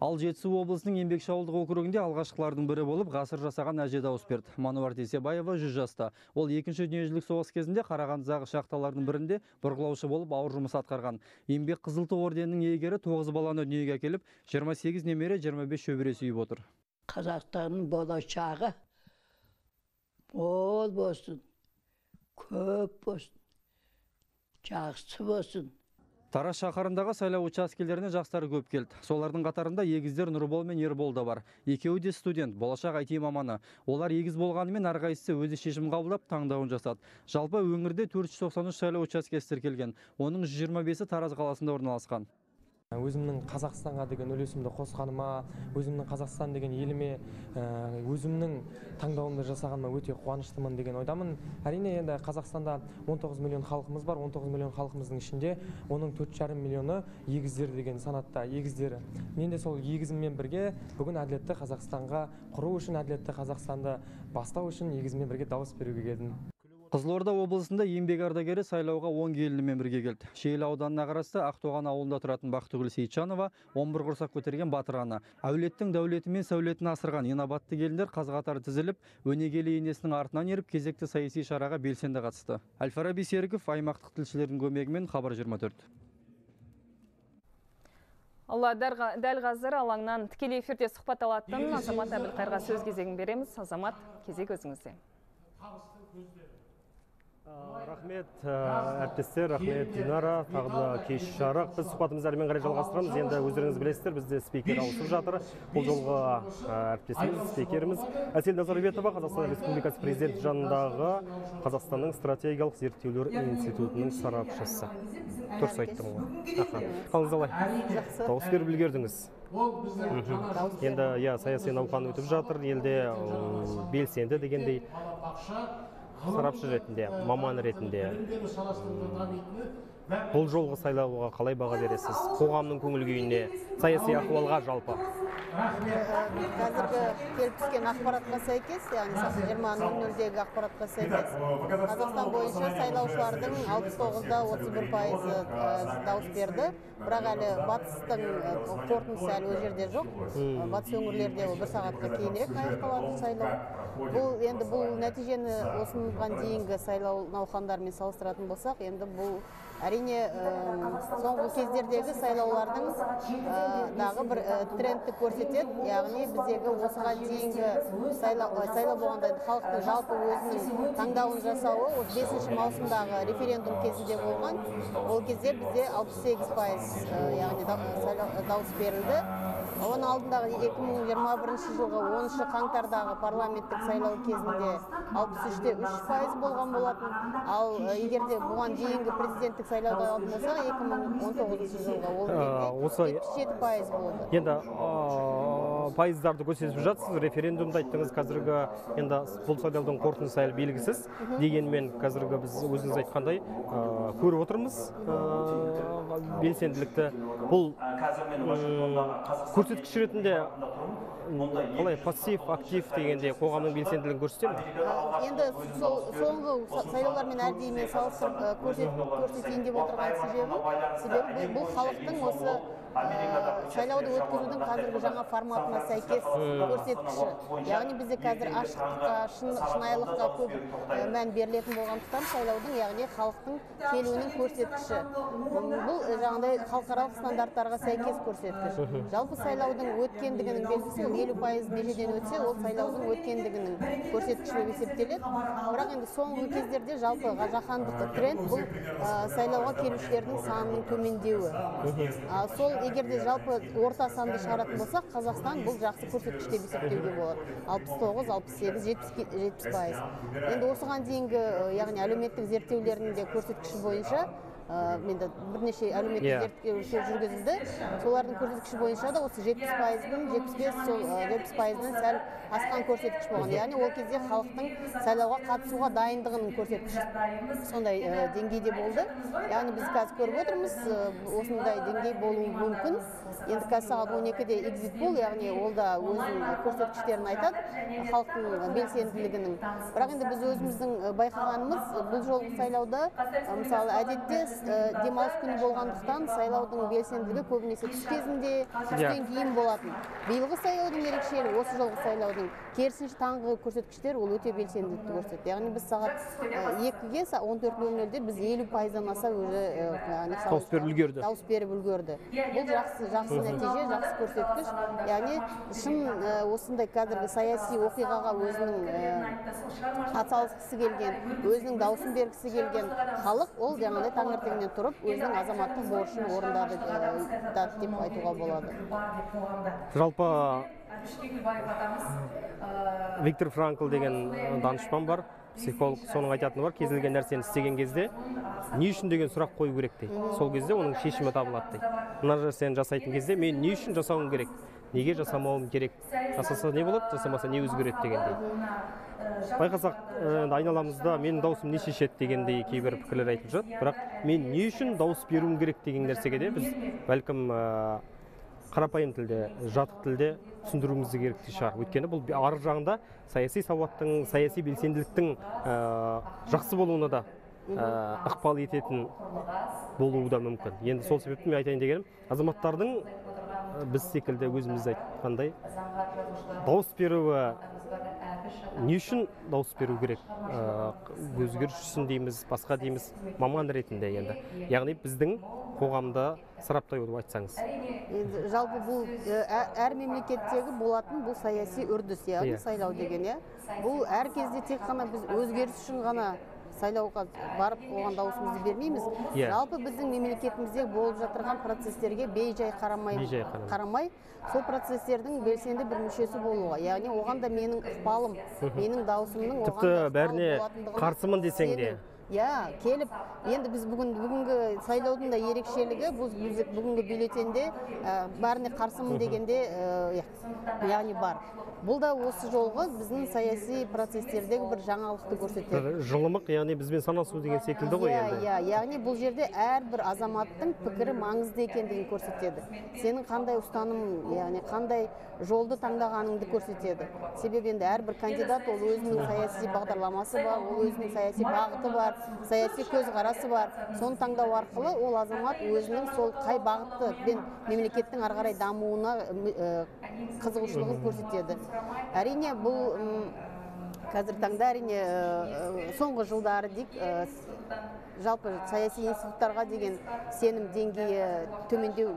Speaker 29: Ал Жетісу облысының еңбекші ауылдық округінде алғашқылардың бірі болып ғасыр жасаған әже дауыс берді. Мануар Тесебаева 100 жаста. Ол екінші дүниежүзілік соғыс кезінде Қарағандыдағы шахталардың бірінде бұрғылаушы болып ауыр жұмыс атқарған. Еңбек қызыл ту орденінің иегері 9 баланы дүниеге әкеліп, 28 немере 25 шөбере сүйіп отыр.
Speaker 31: Қазақстанның болашағы мол болсын, көп болсын, жақсы болсын.
Speaker 29: Тарас шақарындағы сайлау учаскелеріне жастар көп келді. Солардың қатарында егіздер Нұрбол мен Ербол да бар. Екеуі де студент, болашақ IT маманы. Олар егіз болғанымен әрқайсысы өзі шешім қабылдап таңдауын жасады. Жалпы өңірде 493 сайлау учаскесі тіркелген. Оның 125-і Тараз қаласында орналасқан
Speaker 32: өзімнің қазақстанға деген үлесімді қосқаныма өзімнің қазақстан деген еліме өзімнің таңдауымды жасағаныма өте қуаныштымын деген ойдамын. Әрине енді қазақстанда 19 миллион халқымыз бар 19 миллион халқымыздың ішінде оның төрт жарым миллионы егіздер деген санатта. Егіздер. Мен де сол егізіммен бірге бүгін әділетті қазақстанға құру үшін әділетті қазақстанды бастау үшін егізіммен бірге дауыс беруге келдім.
Speaker 29: Қызылорда облысында еңбек ардагері сайлауға 10 келінімен бірге келді. Шейіл ауданына қарасты Ақтоған ауылында тұратын Бақтығүл Сейтжанова 11 құрсақ көтерген батыр ана. Әулеттің дәулеті мен сәулетін асырған инабатты келіндер қаз қатар тізіліп, өнегелі енесінің артынан еріп кезекті саяси шараға белсенді қатысты. Әл-Фараби Серіков аймақтық тілшілердің көмегімен хабар 24.
Speaker 1: Алла дәл қазір алаңнан тікелей эфирде сұхбат алатын Азамат Әбілқайырға сөз кезегін береміз. Азамат, кезек өзіңізде
Speaker 11: рахмет әріптестер рахмет динара. Тағы да кеш жарық. Біз сұхбатымызды әрмен қарай жалғастырамыз. Енді өздеріңіз білесіздер бізде спикер ауысып жатыр. бұл жолғы әріптесіміз спикеріміз әсел назарбетова қазақстан республикасы президенті жанындағы қазақстанның стратегиялық зерттеулер институтының сарапшысы. дұрыс айттым ғой. Қалыңыз қалай дауыс беріп үлгердіңіз. Енді иә саяси науқан өтіп жатыр. Елде белсенді дегендей. Сарапшы ретінде маман ретінде. Бұл жолғы сайлауға қалай баға бересіз? Қоғамның көңіл күйіне саяси ахуалға жалпы.
Speaker 33: Қазіргі келіп түскен ақпаратқа сәйкес яғни жиырма нөл нөлдегі ақпаратқа сәйкес қазақстан бойынша сайлаушылардың алпыс тоғызда отыз бір пайызы дауыс берді. Бірақ әлі батыстың қорытындысы әлі ол жерде жоқ. Батыс өңірлерде ол бір сағатқа кейінірек аяқталады сайлау. Бұл енді бұл нәтижені осыған дейінгі сайлау науқандарымен салыстыратын болсақ енді бұл әрине соңғы кездердегі сайлаулардың дағы бір трендті көрсетеді. Яғни біздегі осыған дейінгі сайлау сайлау болғанда халықтың жалпы өзінің таңдауын жасауы осы бесінші маусымдағы референдум кезінде болған. Ол кезде бізде алпыс сегіз пайыз яғни дауыс берілді. Оның алдындағы екі мың жиырма бірінші жылғы оныншы қаңтардағы парламенттік сайлау кезінде алпыс үште үш пайыз болған болатын. Ал егер де бұған дейінгі президенттік сайлауды алатын болсақ екі мың он тоғызыншы жылғы ол кезде жетпіс жеті пайыз болды.
Speaker 11: енді пайыздарды көрсетіп жатсыз. Референдумды айттыңыз қазіргі енді бұл сайлаудың қорытындысы әлі белгісіз. Дегенмен қазіргі біз өзіңіз айтқандай көріп отырмыз белсенділікті. Бұл көрсеткіш ретінде қалай пассив актив дегенде қоғамның белсенділігін көрсете ме?
Speaker 33: Енді сол соңғы сайлаулармен әрдеймен салыстырып көрсетейін деп отырған себебі себебі бұл халықтың осы сайлауды өткізудің қазіргі жаңа форматына сәйкес көрсеткіші яғни бізде қазір ашықтыққа шынайылыққа көп мән берілетін болғандықтан сайлаудың яғни халықтың келуінің көрсеткіші бұл жаңағыдай халықаралық стандарттарға сәйкес көрсеткіш жалпы сайлаудың өткендігінің белгісі ол елу пайыз межеден өтсе ол сайлаудың өткендігінің көрсеткіші болып есептеледі. Бірақ енді соңғы кездерде жалпы жаһандық тренд бұл сайлауға келушілердің санының төмендеуі. Сол егер де жалпы орта санды шығаратын болсақ қазақстан бұл жақсы көрсеткіш деп есептеуге болады. алпыс тоғыз алпыс сегіз жетпіс пайыз. Енді осыған дейінгі яғни әлеуметтік зерттеулердің де көрсеткіші бойынша енді бірнеше әлеуметтік зерттеулер жүргізілді. Солардың көрсеткіші бойынша да осы жетпіс пайыздың жетпіс бес сол жетпіс пайызынан сәл асқан көрсеткіш болған. Яғни ол кезде халықтың сайлауға қатысуға дайындығының көрсеткіші сондай деңгейде болды. Яғни біз қазір көріп отырмыз осындай деңгей болуы мүмкін. Енді қазір сағат он екіде экзит пол яғни ол да өзінің көрсеткіштерін айтады халықтың белсенділігінің. Бірақ енді біз өзіміздің байқағанымыз бұл жолғы сайлауда мысалы әдетте демалыс күні болғандықтан сайлаудың белсенділігі көбінесе түс кезінде түстен кейін болатын. Биылғы сайлаудың ерекшелігі осы жолғы сайлаудың керісінше таңғы көрсеткіштер ол өте белсенділікті көрсетті. Яғни біз сағат екіге он төрт нөл нөлде біз елу пайыздан аса уже
Speaker 11: дауыс беріп үлгерді.
Speaker 33: дауыс беріп үлгерді. Бұл жақсы жақсы нәтиже жақсы көрсеткіш. Яғни шын осындай қазіргі саяси оқиғаға өзінің атсалысқысы келген өзінің дауысын бергісі келген халық ол жаңағыдай таңертеңнен тұрып өзінің азаматтық борышын орындады деп айтуға болады.
Speaker 11: Жалпы виктор франкл деген данышпан бар. Психолог соның айтатыны бар кез келген нәрсені істеген кезде не үшін деген сұрақ қою керек дейді. Сол кезде оның шешімі табылады дейді. Мына нәрсені жасайтын кезде мен не үшін жасауым керек? Неге жасамауым керек? Жасаса не болады жасамаса не өзгереді дегендей байқасақ айналамызда менің дауысым не шешеді дегендей кейбір пікірлер айтып жатады бірақ мен не үшін дауыс беруім керек деген нәрсеге де біз бәлкім қарапайым тілде жатық тілде түсіндіруіміз керек шығар. Өйткені бұл ар жағында саяси сауаттың саяси белсенділіктің жақсы болуына да ықпал ететін болуы да мүмкін. Енді сол себепті мен айтайын дегенім азаматтардың біз секілді өзіміз айтқандай дауыс беруі не үшін дауыс беру керек? Өзгеріс үшін дейміз басқа дейміз маман ретінде енді. Яғни біздің қоғамды сараптай отырып айтсаңыз
Speaker 33: енді жалпы бұл әр мемлекеттегі болатын бұл саяси үрдіс яғни сайлау деген иә бұл әр кезде тек қана біз өзгеріс үшін ғана сайлауға барып оған дауысымызды бермейміз
Speaker 11: Иә.
Speaker 33: жалпы біздің мемлекетімізде болып жатырған процестерге бей жай қарамай
Speaker 11: Бей-жай қарамай.
Speaker 33: қарамай сол процестердің белсенді бір мүшесі болуға яғни оған да менің ықпалым менің дауысымның
Speaker 11: тіпті бәріне қарсымын десең де.
Speaker 33: Иә келіп енді біз бүгін бүгінгі сайлаудың да ерекшелігі бұл біз бүгінгі бюллетенде ә, бәріне қарсымын дегенде ә, яғни бар. Бұл да осы жолғы біздің саяси процестердегі бір жаңалықты көрсетеді.
Speaker 11: Бір жылымық яғни бізбен санасу деген секілді ғой
Speaker 33: иә
Speaker 11: енді.
Speaker 33: иә яғни бұл жерде әрбір азаматтың пікірі маңызды екендігін көрсетеді. Сенің қандай ұстанымың яғни қандай жолды таңдағаныңды көрсетеді. Себебі енді әрбір кандидат ол өзінің саяси бағдарламасы бар ол өзінің саяси бағыты бар. Саяси көзқарасы бар. Соны таңдау арқылы ол азамат өзінің сол қай бағытты пен мемлекеттің ары қарай дамуына қызығушылығын көрсетеді. Әрине бұл қазіргі таңда әрине соңғы жылдары дейік жалпы саяси институттарға деген сенім деңгейі төмендеу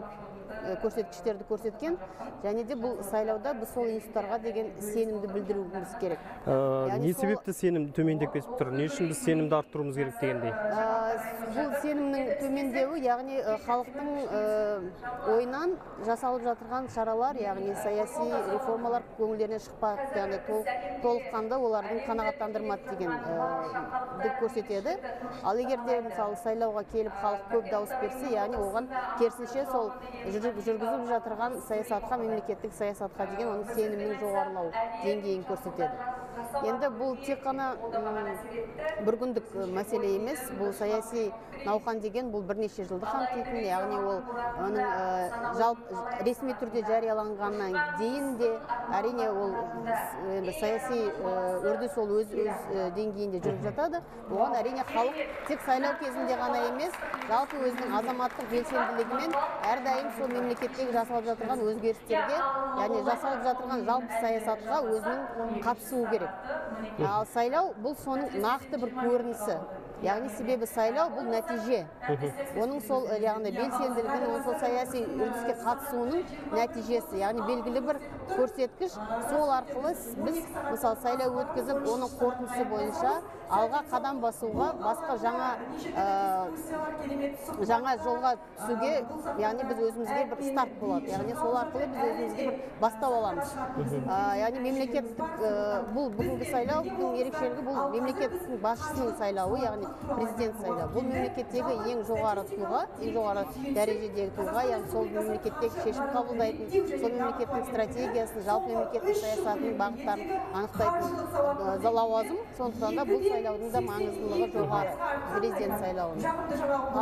Speaker 33: көрсеткіштерді көрсеткен және де бұл сайлауда біз сол институттарға деген сенімді білдіруіміз керек.
Speaker 11: Ә, не себепті сенім төмендеп кетіп тұр? Не үшін біз сенімді арттыруымыз керек дегендей?
Speaker 33: Ә, бұл сенімнің төмендеуі яғни халықтың ойынан жасалып жатырған шаралар яғни саяси реформалар көңілдеріне шықпады яғни толық толыққанды олардың қанағаттандырмады деген ді көрсетеді. Ал егер де мысалы сайлауға келіп халық көп дауыс берсе яғни оған керісінше сол жүргізіп жатырған саясатқа мемлекеттік саясатқа деген оның сенімінің жоғарылау деңгейін көрсетеді. Енді бұл тек қана бір күндік ы, мәселе емес бұл саяси науқан деген бұл бірнеше жылды қамтитын яғни ол оның ә, жалпы ресми түрде жарияланғаннан дейін де әрине ол енді саяси ә, үрдіс ол өз өз деңгейінде жүріп жатады. Оған әрине халық тек сайлау кезінде ғана емес жалпы өзінің азаматтық белсенділігімен әрдайым сол мемлекеттегі жасалып жатырған өзгерістерге яғни жасалып жатырған жалпы саясатқа өзінің қатысуы керек. Ал сайлау бұл соның нақты бір көрінісі. Яғни себебі сайлау бұл нәтиже. Оның сол яғни белсенділігінің оның сол саяси үрдіске қатысуының нәтижесі. Яғни белгілі бір көрсеткіш сол арқылы біз мысалы сайлау өткізіп оның қорытындысы бойынша алға қадам басуға басқа жаңа жаңа жолға түсуге яғни біз өзімізге бір старт болады. Яғни сол арқылы біз өзімізге бір бастау аламыз. Яғни мемлекеттік бұл бүгінгі сайлаудың ерекшелігі бұл мемлекеттің басшысының сайлауы яғни президент сайлауы бұл мемлекеттегі ең жоғары тұлға ең жоғары дәрежедегі тұлға яғни сол мемлекеттегі шешім қабылдайтын сол мемлекеттің стратегиясын жалпы мемлекеттің саясатының бағыттарын анықтайтын лауазым сондықтан да бұл сайлаудың да маңыздылығы жоғары. Президент сайлауының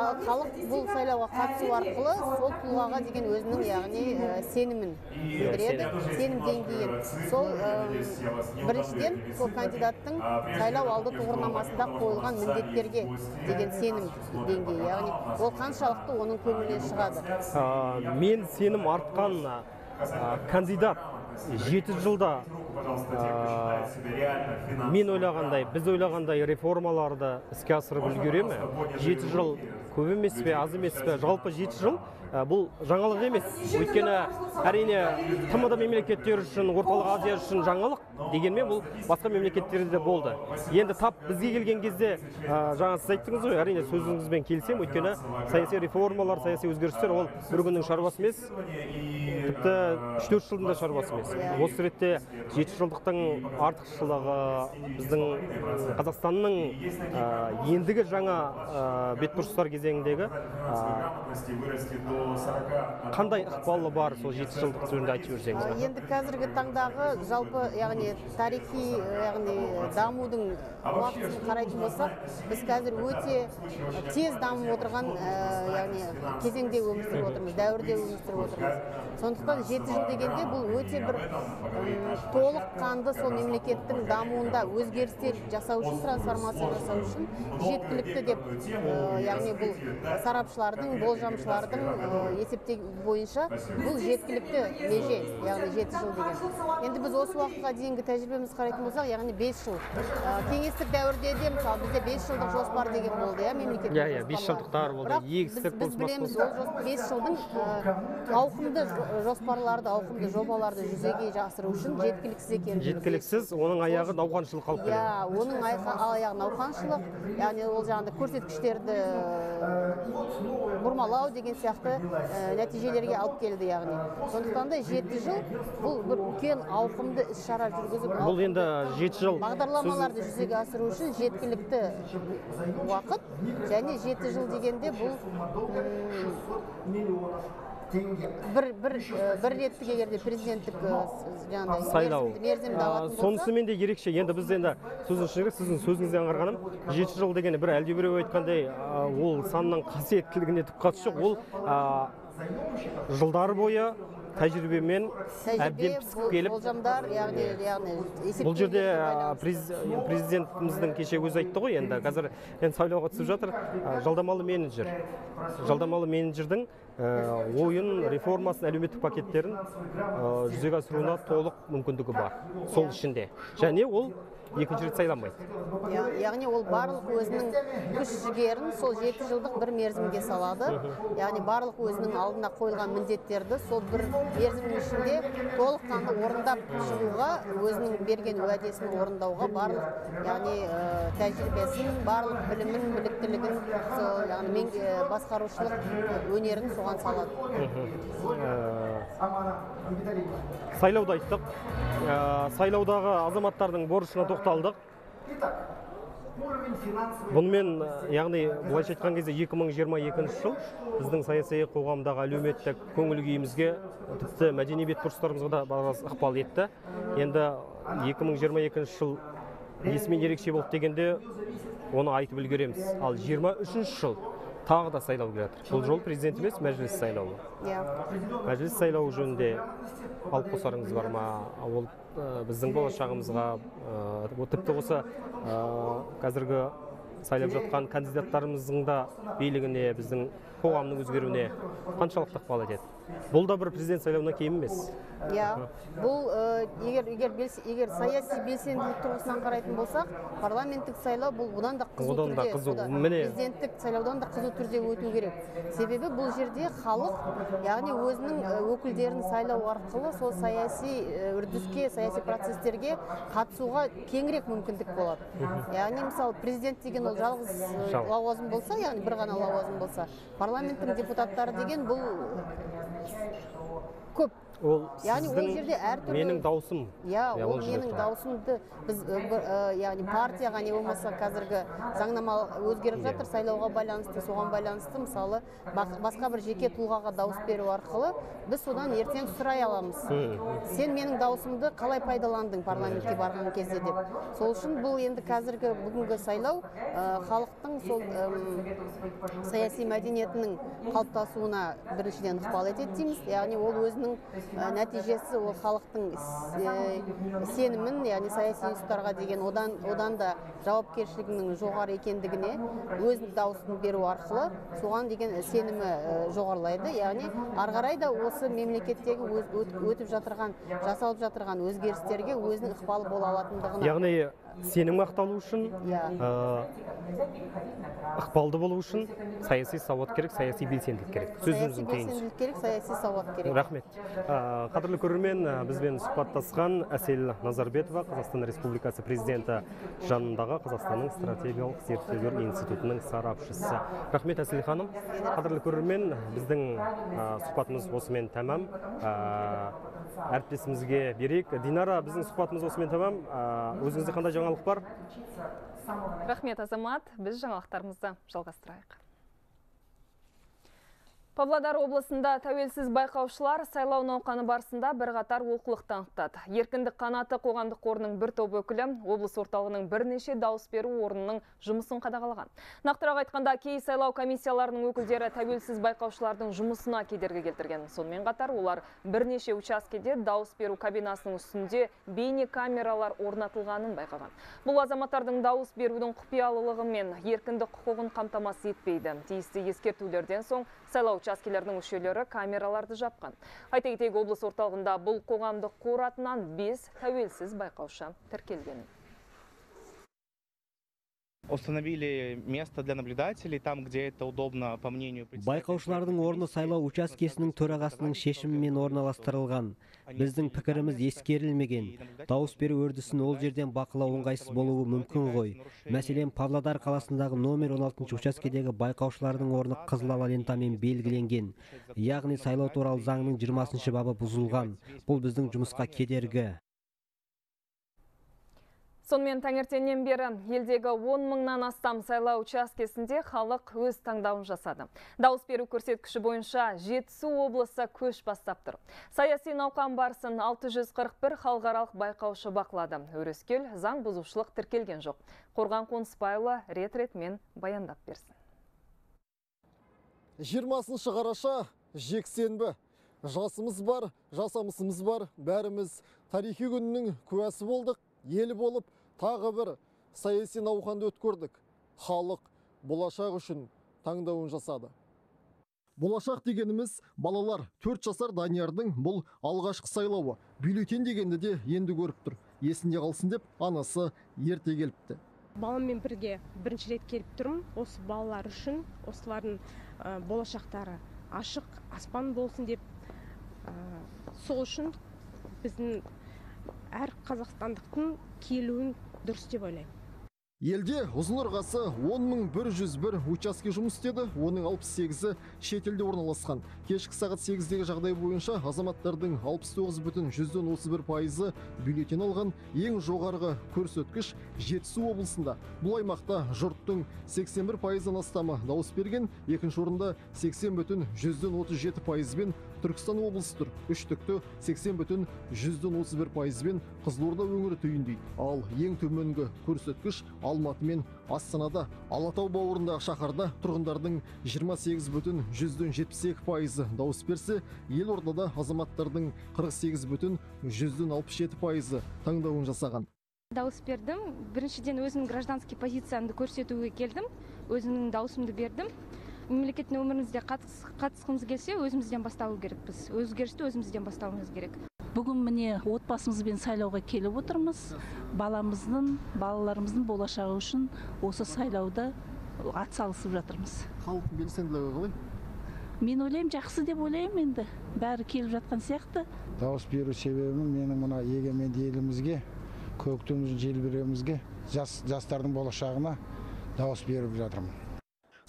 Speaker 33: ал халық бұл сайлауға қатысу арқылы сол тұлғаға деген өзінің яғни сенімін білдіреді сенім деңгейін. Сол біріншіден сол кандидаттың сайлау алды тұғырнамасында қойылған деген сенім деңгейі яғни ол қаншалықты оның көңілінен шығады?
Speaker 11: Ә, мен сенім артқан ә, кандидат жеті жылда ә, мен ойлағандай біз ойлағандай реформаларды іске асырып үлгере ме жеті жыл көп емес пе аз емес пе? Жалпы жеті жыл бұл жаңалық емес. Өйткені әрине тмд мемлекеттері үшін орталық азия үшін жаңалық дегенмен бұл басқа мемлекеттерде де болды. Енді тап бізге келген кезде ә, жаңа сіз айттыңыз ғой әрине сөзіңізбен келісемін өйткені саяси реформалар саяси өзгерістер ол бір күннің шаруасы емес тіпті үш төрт жылдың да шаруасы емес. Осы ретте жеті жылдықтың артықшылығы біздің қазақстанның ә, ендігі жаңа бетбұрыстар кезеңіндегі қандай ықпалы бар сол жеті жылдық жөнінде айтып жіберсеңіз
Speaker 33: енді қазіргі таңдағы жалпы яғни тарихи яғни дамудың уақытын қарайтын болсақ біз қазір өте тез дамып отырған яғни кезеңде өмір сүріп отырмыз дәуірде өмір сүріп отырмыз. Сондықтан жеті жыл дегенде бұл өте бір толыққанды сол мемлекеттің дамуында өзгерістер жасау үшін трансформация жасау үшін жеткілікті деп яғни бұл сарапшылардың болжамшылардың есептеу бойынша бұл жеткілікті меже яғни жеті жыл деген. Енді біз осы уақытқа дейінгі тәжірибемізді қарайтын болсақ яғни бес жыл. Ә, кеңестік дәуірде де мысалы бізде бес жылдық жоспар деген болды иә мемлекеттік
Speaker 11: Иә, иә, бес жылдықтар болды, егістік
Speaker 33: біз, білеміз ол бес жылдың ә, ауқымды жоспарларды ауқымды жобаларды жүзеге асыру үшін жеткіліксіз екенін
Speaker 11: жеткіліксіз оның аяғы науқаншылық қалып
Speaker 33: иә
Speaker 11: келеді
Speaker 33: оның айқа- аяғы науқаншылық яғни ол жаңағыдай көрсеткіштерді бұрмалау деген сияқты нәтижелерге алып келді яғни. Сондықтан да жеті жыл бұл бір үлкен ауқымды іс шара жүргізіп
Speaker 11: бұл енді жеті жыл
Speaker 33: бағдарламаларды жүзеге асыру үшін жеткілікті уақыт және жеті жыл дегенде бұл бір бір бір реттік егерде президенттік жаңағыдай
Speaker 11: сайлау.
Speaker 33: мерзімді алатын болса.
Speaker 11: сонысымен де ерекше. Енді біз енді сөздің шыны сіздің сөзіңізден аңғарғаным жеті жыл деген бір әлдебіреу айтқандай ол санның қасиеттілігіне түк қатысы жоқ. Ол жылдар бойы тәжірибемен әбден пісіп келіп
Speaker 33: болжамдар яғни яғни
Speaker 11: бұл жерде президентіміздің кеше өзі айтты ғой енді қазір енді сайлауға түсіп жатыр. Жалдамалы менеджер. Жалдамалы менеджердің ойын реформасын әлеуметтік пакеттерін жүзеге асыруына толық мүмкіндігі бар. Сол ішінде. Және ол екінші рет сайланбайды
Speaker 33: яғни ол барлық өзінің күш жігерін сол жеті жылдық бір мерзімге салады. Яғни барлық өзінің алдына қойылған міндеттерді сол бір мерзімнің ішінде толыққанды орындап шығуға өзінің берген уәдесін орындауға барлық яғни тәжірибесін барлық білімін біліктілігін сол яғни басқарушылық өнерін соған салады.
Speaker 11: Сайлауды айттық. Сайлаудағы азаматтардың борышына тоқталдық. Бұнымен яғни былайша айтқан кезде 2022 жыл біздің саяси қоғамдағы әлеуметтік көңіл күйімізге тіпті мәдени бетбұрыстарымызға да біраз ықпал етті. Енді 2022 жыл несімен ерекше болды дегенде оны айтып үлгереміз. Ал 23 жыл тағы да сайлау келе жатыр бұл жолы президент емес мәжіліс сайлауы.
Speaker 33: Иә.
Speaker 11: Мәжіліс сайлауы жөнінде алып қосарыңыз бар ма? Ол біздің болашағымызға тіпті осы қазіргі сайлап жатқан кандидаттарымыздың да билігіне біздің қоғамның өзгеруіне қаншалықты ықпал етеді? Бұл да бір президент сайлауынан кем емес.
Speaker 33: Иә. Бұл егер егер егер саяси белсенділік тұрғысынан қарайтын болсақ парламенттік сайлау бұл бұдан да қызу
Speaker 11: одан да қызу. міне.
Speaker 33: президенттік сайлаудан да қызу түрде өту керек. Себебі бұл жерде халық яғни өзінің өкілдерін сайлау арқылы сол саяси үрдіске саяси процестерге қатысуға кеңірек мүмкіндік болады. Яғни мысалы президент деген ол Жалғыз. лауазым болса яғни бір ғана лауазым болса парламенттің депутаттары деген бұл көп.
Speaker 11: Ол
Speaker 33: яғни ол жерде әртүрлі
Speaker 11: менің даусым.
Speaker 33: Иә ол менің
Speaker 11: тұрады.
Speaker 33: даусымды біз яғни партияға не болмаса қазіргі заңнама өзгеріп жатыр сайлауға байланысты соған байланысты мысалы басқа бір жеке тұлғаға дауыс беру арқылы біз содан ертең сұрай аламыз. Сен менің даусымды қалай пайдаландың парламентке барған кезде деп. Сол үшін бұл енді қазіргі бүгінгі сайлау э, халықтың сол саяси мәдениетінің қалыптасуына біріншіден ықпал етеді дейміз. Яғни ол өзінің нәтижесі ол халықтың э, сенімін яғни саяси институттарға деген одан одан да жауапкершілігінің жоғары екендігіне өз дауысын беру арқылы соған деген сенімі э, жоғарылайды. Яғни ары қарай да осы мемлекеттегі өтіп жатырған жасалып жатырған өзгерістерге өзінің ықпалы бола алатындығына
Speaker 11: яғни сенім ақталу үшін
Speaker 33: Иә.
Speaker 11: ықпалды болу үшін саяси сауат керек саяси белсенділік керек. Сөзіңіздің
Speaker 33: белсенділік керек саяси сауат керек.
Speaker 11: Рахмет. Қадірлі көрермен бізбен сұхбаттасқан әсел назарбетова қазақстан республикасы президенті жанындағы қазақстанның стратегиялық зерттеулер институтының сарапшысы. Рахмет әсел ханым. Қадірлі көрермен біздің сұхбатымыз осымен тәмам. Әріптесімізге берейік. Динара біздің сұхбатымыз осымен тәмам өзіңізде қандай жаңалық бар?
Speaker 1: Рахмет азамат. Біз жаңалықтарымызды жалғастырайық. Павлодар облысында тәуелсіз байқаушылар сайлау науқаны барысында бірқатар олқылық танытады. Еркіндік қанаты қоғамдық қорының бір топ өкілі облыс орталығының бірнеше дауыс беру орнының жұмысын қадағалаған. Нақтырақ айтқанда кей сайлау комиссияларының өкілдері тәуелсіз байқаушылардың жұмысына кедергі келтірген. Сонымен қатар олар бірнеше учаскеде дауыс беру кабинасының үстінде бейне камералар орнатылғанын байқаған. Бұл азаматтардың дауыс берудің құпиялылығы мен еркіндік құқығын қамтамасыз етпейді. Тиісті ескертулерден соң сайлау учаскелерінің мүшелері камераларды жапқан. Айта кетейік облыс орталығында бұл қоғамдық қор атынан 5 тәуелсіз байқаушы тіркелген.
Speaker 34: Установили место для наблюдателей там, где это удобно, по мнению
Speaker 35: байқаушылардың орны сайлау учаскесінің төрағасының шешімімен орналастырылған. біздің пікіріміз ескерілмеген. дауыс беру үрдісін ол жерден бақылау ыңғайсыз болуы мүмкін ғой. мәселен павлодар қаласындағы номер 16 учаскедегі байқаушылардың орны қызыл лентамен белгіленген. Яғни сайлау туралы заңның 20 бабы бұзылған. Бұл біздің жұмысқа кедергі.
Speaker 1: Сонымен таңертеңнен бері елдегі 10 мыңнан астам сайлау учаскесінде халық өз таңдауын жасады. Дауыс беру көрсеткіші бойынша Жетісу облысы көш бастап тұр. Саяси науқан барысын 641 халықаралық байқаушы бақылады. Өрескел заң бұзушылық тіркелген жоқ. Қорған Қонысбайұлы рет-ретмен баяндап берсін.
Speaker 36: 20 қараша жексенбі жасымыз бар, жасамысымыз бар, бәріміз тарихи күннің куәсі болдық, ел болып тағы бір саяси науқанды өткөрдік халық болашақ үшін таңдауын жасады. Болашақ дегеніміз балалар төрт жасар даниярдың бұл алғашқы сайлауы. Бюллетень дегенді де енді көріп тұр. Есінде қалсын деп анасы ерте келіпті.
Speaker 37: Баламмен бірге бірінші рет келіп тұрмын. Осы балалар үшін осылардың болашақтары ашық аспан болсын деп сол үшін біздің әр қазақстандықтың келуін дұрыс деп ойлаймын.
Speaker 36: Елде ұзын ырғасы 10101 учаске жұмыс істеді. Оның 68-і шетелде орналасқан. Кешкі сағат 8-дегі жағдай бойынша азаматтардың 69 бүтін жүзден 31 пайызы бюллетень алған. Ең жоғарғы көрсеткіш жетісу облысында. Бұл аймақта жұрттың 81 пайыздан астамы дауыс берген. Екінші орында 80 бүтін жүзден 37 пайызбен түркістан облысы тұр үштікті 80 бүтін жүзден 31 пайызбен қызылорда өңірі түйіндейді. Ал ең төменгі көрсеткіш алматы мен астанада. Алатау бауырындағы шаһарда тұрғындардың 28 бүтін жүзден 72 пайызы дауыс берсе елордада азаматтардың 48 бүтін жүзден 67 пайызы таңдауын жасаған.
Speaker 37: Дауыс бердім. Біріншіден өзімнің гражданский позициямды көрсетуге келдім. Өзімнің даусымды бердім. Мемлекеттің өмірімізде қатысқымыз келсе өзімізден бастау керекпіз. Өзгерісті өзімізден бастауымыз керек.
Speaker 38: Бүгін міне отбасымызбен сайлауға келіп отырмыз. Баламыздың балаларымыздың болашағы үшін осы сайлауда атсалысып жатырмыз.
Speaker 36: Халықтың белсенділігі қалай?
Speaker 38: Мен ойлаймын жақсы деп ойлаймын енді. Бәрі келіп жатқан сияқты.
Speaker 39: Дауыс беру себебім менің мына егеменді елімізге көк туымызды желбіреуімізге жас жастардың болашағына дауыс беріп жатырмын.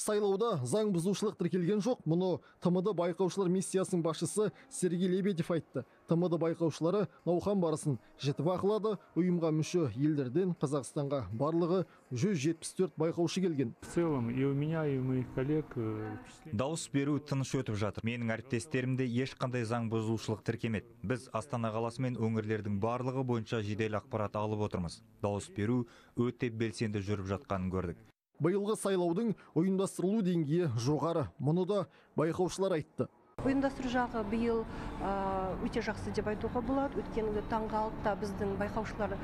Speaker 36: Сайлауда заң бұзушылық тіркелген жоқ. Мұны тмд байқаушылар миссиясының басшысы сергей лебедев айтты. Тмд байқаушылары науқан барысын жіті бақылады ұйымға мүше елдерден қазақстанға барлығы 174 байқаушы келген.
Speaker 40: В целом и у меня и у моих коллег э,
Speaker 41: дауыс беру тыныш өтіп жатыр. Менің әріптестерімде ешқандай заң бұзушылық тіркемеді. Біз астана қаласы мен өңірлердің барлығы бойынша жедел ақпарат алып отырмыз. Дауыс беру өте белсенді жүріп жатқанын көрдік.
Speaker 36: Биылғы сайлаудың ұйымдастырылу деңгейі жоғары. Мұны да байқаушылар айтты.
Speaker 42: Ұйымдастыру жағы биыл өте жақсы деп айтуға болады. Өйткені таңғы алтыда біздің байқаушылар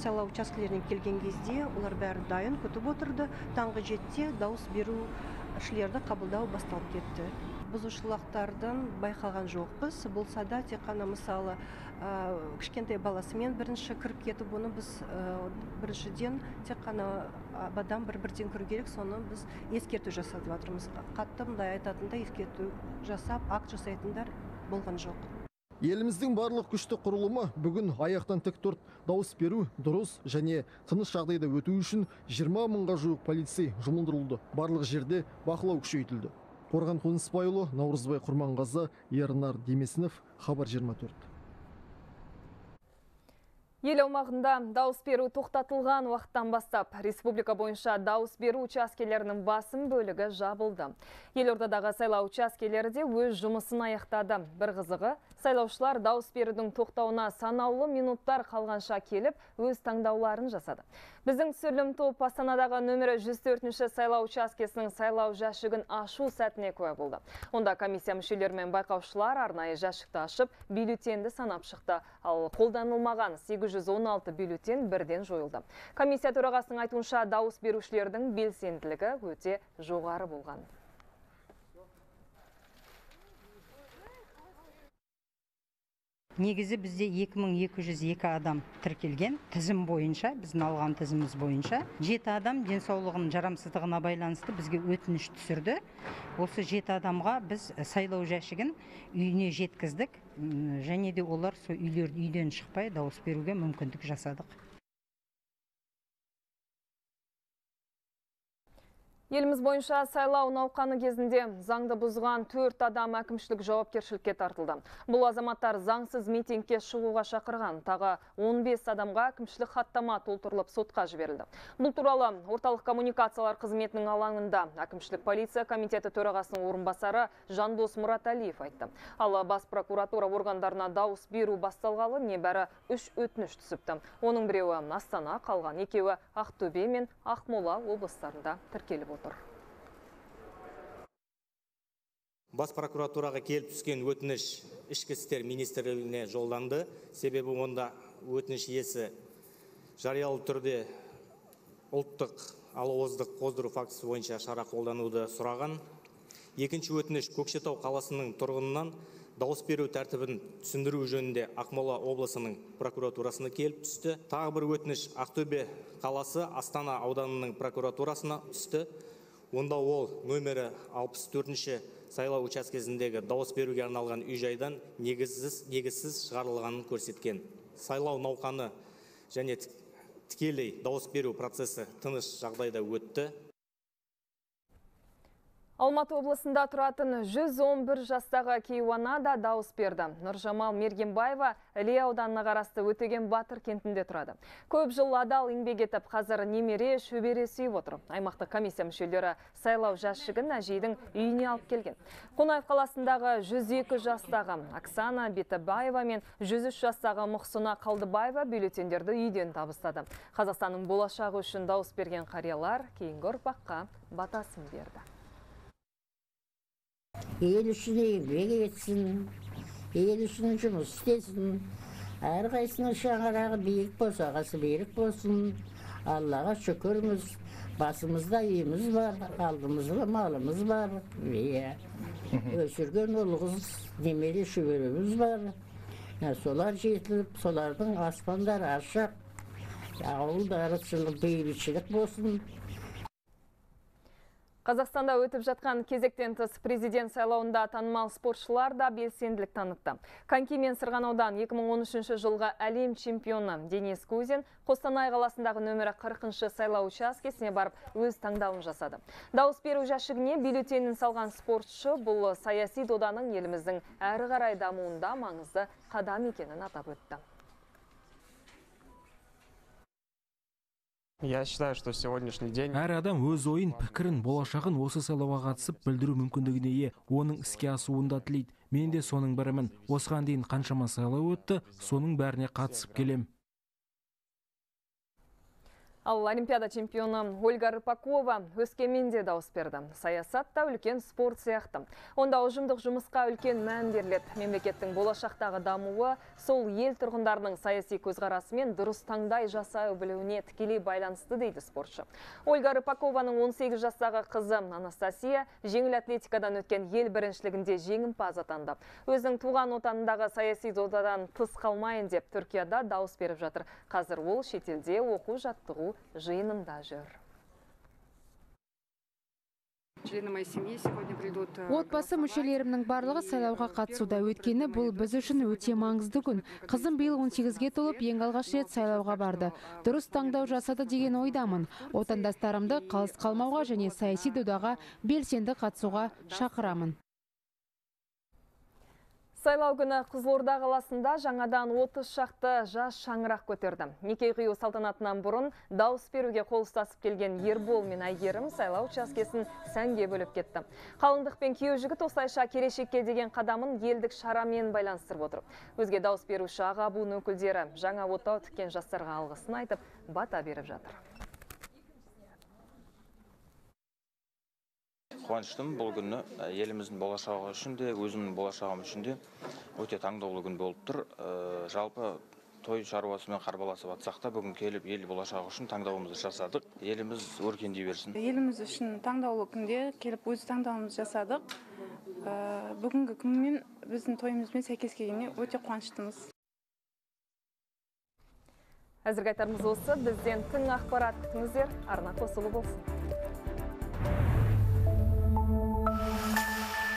Speaker 42: сайлау учаскелеріне келген кезде олар бәрі дайын күтіп отырды. Таңғы жетіде дауыс берушілерді қабылдау басталып кетті. Бұзушылықтардың байқаған жоқпыз. Болса да тек қана мысалы кішкентай баласымен бірінші кіріп кетіп оны біз біріншіден тек қана адам бір бірден кіру керек. Соны біз ескерту жасап жатырмыз. Қатты мындай айтатындай ескерту жасап акт жасайтындар болған жоқ.
Speaker 36: Еліміздің барлық күшті құрылымы бүгін аяқтан тік тұрды. Дауыс беру дұрыс және тыныш жағдайда өту үшін 20 мыңға жуық полицей жұмылдырылды. Барлық жерде бақылау күшейтілді. Қорған қонысбайұлы наурызбай құрманғазы ернар демесінов хабар 24
Speaker 1: Ел аумағында дауыс беру тоқтатылған уақыттан бастап республика бойынша дауыс беру учаскелерінің басым бөлігі жабылды. Елордадағы сайлау учаскелері де өз жұмысын аяқтады. Бір қызығы, сайлаушылар дауыс берудің тоқтауына санаулы минуттар қалғанша келіп, өз таңдауларын жасады. Біздің түсірілім топ Астанадағы нөмірі 104-ші сайлау учаскесінің сайлау жәшігін ашу сәтіне куә болды. Онда комиссия мүшелері мен байқаушылар арнайы жәшікті ашып, бюллетенді санап шықты. Ал қолданылмаған 816 бюллетен бірден жойылды. Комиссия төрағасының айтуынша дауыс берушілердің белсенділігі өте жоғары болған.
Speaker 43: Негізі бізде 2202 адам тіркелген тізім бойынша біздің алған тізіміміз бойынша. Жеті адам денсаулығының жарамсыздығына байланысты бізге өтініш түсірді. Осы жеті адамға біз сайлау жәшігін үйіне жеткіздік. Және де олар сол үйден шықпай дауыс беруге мүмкіндік жасадық.
Speaker 1: Еліміз бойынша сайлау науқаны кезінде заңды бұзған төрт адам әкімшілік жауапкершілікке тартылды. Бұл азаматтар заңсыз митингке шығуға шақырған. Тағы 15 адамға әкімшілік хаттама толтырылып сотқа жіберілді. Бұл туралы орталық коммуникациялар қызметінің алаңында әкімшілік полиция комитеті төрағасының орынбасары Жандос Мұраталиев айтты. Ал бас прокуратура органдарына дауыс беру басталғалы небәрі үш өтініш түсіпті. Оның біреуі Астана, қалған екеуі Ақтөбе мен Ақмола облыстарында тіркеліп отыр.
Speaker 34: Бас прокуратураға келіп түскен өтініш ішкі істер министрлігіне жолданды. Себебі онда өтініш иесі жариялы түрде ұлттық алауыздық қоздыру фактісі бойынша шара қолдануды сұраған. Екінші өтініш көкшетау қаласының тұрғынынан дауыс беру тәртібін түсіндіру жөнінде ақмола облысының прокуратурасына келіп түсті. Тағы бір өтініш ақтөбе қаласы астана ауданының прокуратурасына түсті. Онда ол нөмірі 64-ші сайлау учаскесіндегі дауыс беруге арналған үй жайдан негізсіз, негізсіз шығарылғанын көрсеткен. Сайлау науқаны және тік- тікелей дауыс беру процесі тыныш жағдайда өтті.
Speaker 1: Алматы облысында тұратын 111 жастағы кейуана да дауыс берді. Нұржамал Мергенбаева Іле ауданына қарасты өтеген батыр кентінде тұрады. Көп жыл адал еңбек етіп, қазір немере шөбере сүйіп отыр. Аймақтық комиссия мүшелері сайлау жәшігін әжейдің үйіне алып келген. Қонаев қаласындағы 102 жастағы Оксана Бетабаева мен 103 жастағы Мұқсына Қалдыбаева бюллетендерді үйден табыстады. Қазақстанның болашағы үшін дауыс берген қариялар кейінгі ұрпаққа батасын берді.
Speaker 31: Ел үшін еңбек етсін ел үшін жұмыс істесін әрқайсының шаңырағы биік болса ағасы берік болсын. Аллаға шүкірміз басымызда үйіміз бар алдымызда малымыз бар. Иә. Өсірген ұл қыз немере шөбереміз бар. Ә, солар жетіліп солардың аспандары ашық. Ауылдары тыныштық, бейбітшілік болсын.
Speaker 1: Қазақстанда өтіп жатқан кезектен тыс президент сайлауында танымал спортшылар да белсенділік танытты. Коньки мен Сырғанаудан 2013 жылғы әлем чемпионы Денис Кузин Қостанай қаласындағы нөмірі 40 сайлау учаскесіне барып өз таңдауын жасады. Дауыс беру жәшігіне бюллетенін салған спортшы бұл саяси доданың еліміздің әрі қарай дамуында маңызды қадам екенін атап өтті.
Speaker 44: Я считаю, что сегодняшний день
Speaker 45: әр адам өз ойын пікірін болашағын осы сайлауға қатысып білдіру мүмкіндігіне ие. Оның іске асуын да тілейді. Мен де соның бірімін. Осыған дейін қаншама сайлау өтті соның бәріне қатысып келем.
Speaker 1: Ал Олимпиада чемпионы Ольга Рыпакова өскеменде дауыс берді. Саясат та үлкен спорт сияқты. Онда ұжымдық жұмысқа үлкен мән беріледі. Мемлекеттің болашақтағы дамуы сол ел тұрғындарының саяси көзқарасы мен дұрыс таңдай жасай білуіне тікелей байланысты дейді спортшы. Ольга Рыпакованың 18 жастағы қызы Анастасия жеңіл атлетикадан өткен ел біріншілігінде жеңімпаз атанды. Өзінің туған отанындағы саяси додадан тыс қалмайын деп Түркияда дауыс беріп жатыр. Қазір ол шетелде оқу жаттығу жиынында жүр.
Speaker 46: Члены моей семьи сегодня придут. э,
Speaker 47: Отбасы мүшелерімнің барлығы сайлауға қатысуда өткені бұл біз үшін өте маңызды күн. Қызым биыл 18-ге толып ең алғаш рет сайлауға барды. Дұрыс таңдау жасады деген ойдамын. Отандастарымды қалыс қалмауға және саяси додаға белсенді қатысуға шақырамын.
Speaker 1: Сайлау күні Қызылорда қаласында жаңадан 30 шақты жас шаңырақ көтерді. Неке қию салтанатынан бұрын дауыс беруге қол ұстасып келген Ербол мен Әйгерім сайлау учаскесін сәнге бөліп кетті. Қалыңдық пен күйеу жігіт осылайша келешекке деген қадамын елдік шарамен байланыстырып отыр. Өзге дауыс беруші аға буын өкілдері жаңа отау тіккен жастарға алғысын айтып, бата беріп жатыр.
Speaker 48: Қуаныштымын. Бұл күні еліміздің болашағы үшін де өзімнің болашағым үшін де өте таңдаулы күн болып тұр. Ә, жалпы той шаруасымен қарбаласып жатсақ та бүгін келіп ел болашағы үшін таңдауымызды жасадық. Еліміз өркендей берсін.
Speaker 49: Еліміз үшін таңдаулы күнде келіп өз таңдауымызды жасадық. Ә, бүгінгі күнмен
Speaker 39: біздің тойымызбен сәйкес келгеніне өте қуаныштымыз.
Speaker 1: Әзірге айтарымыз осы. Бізден тың ақпарат күтіңіздер. Арна қосулы болсын.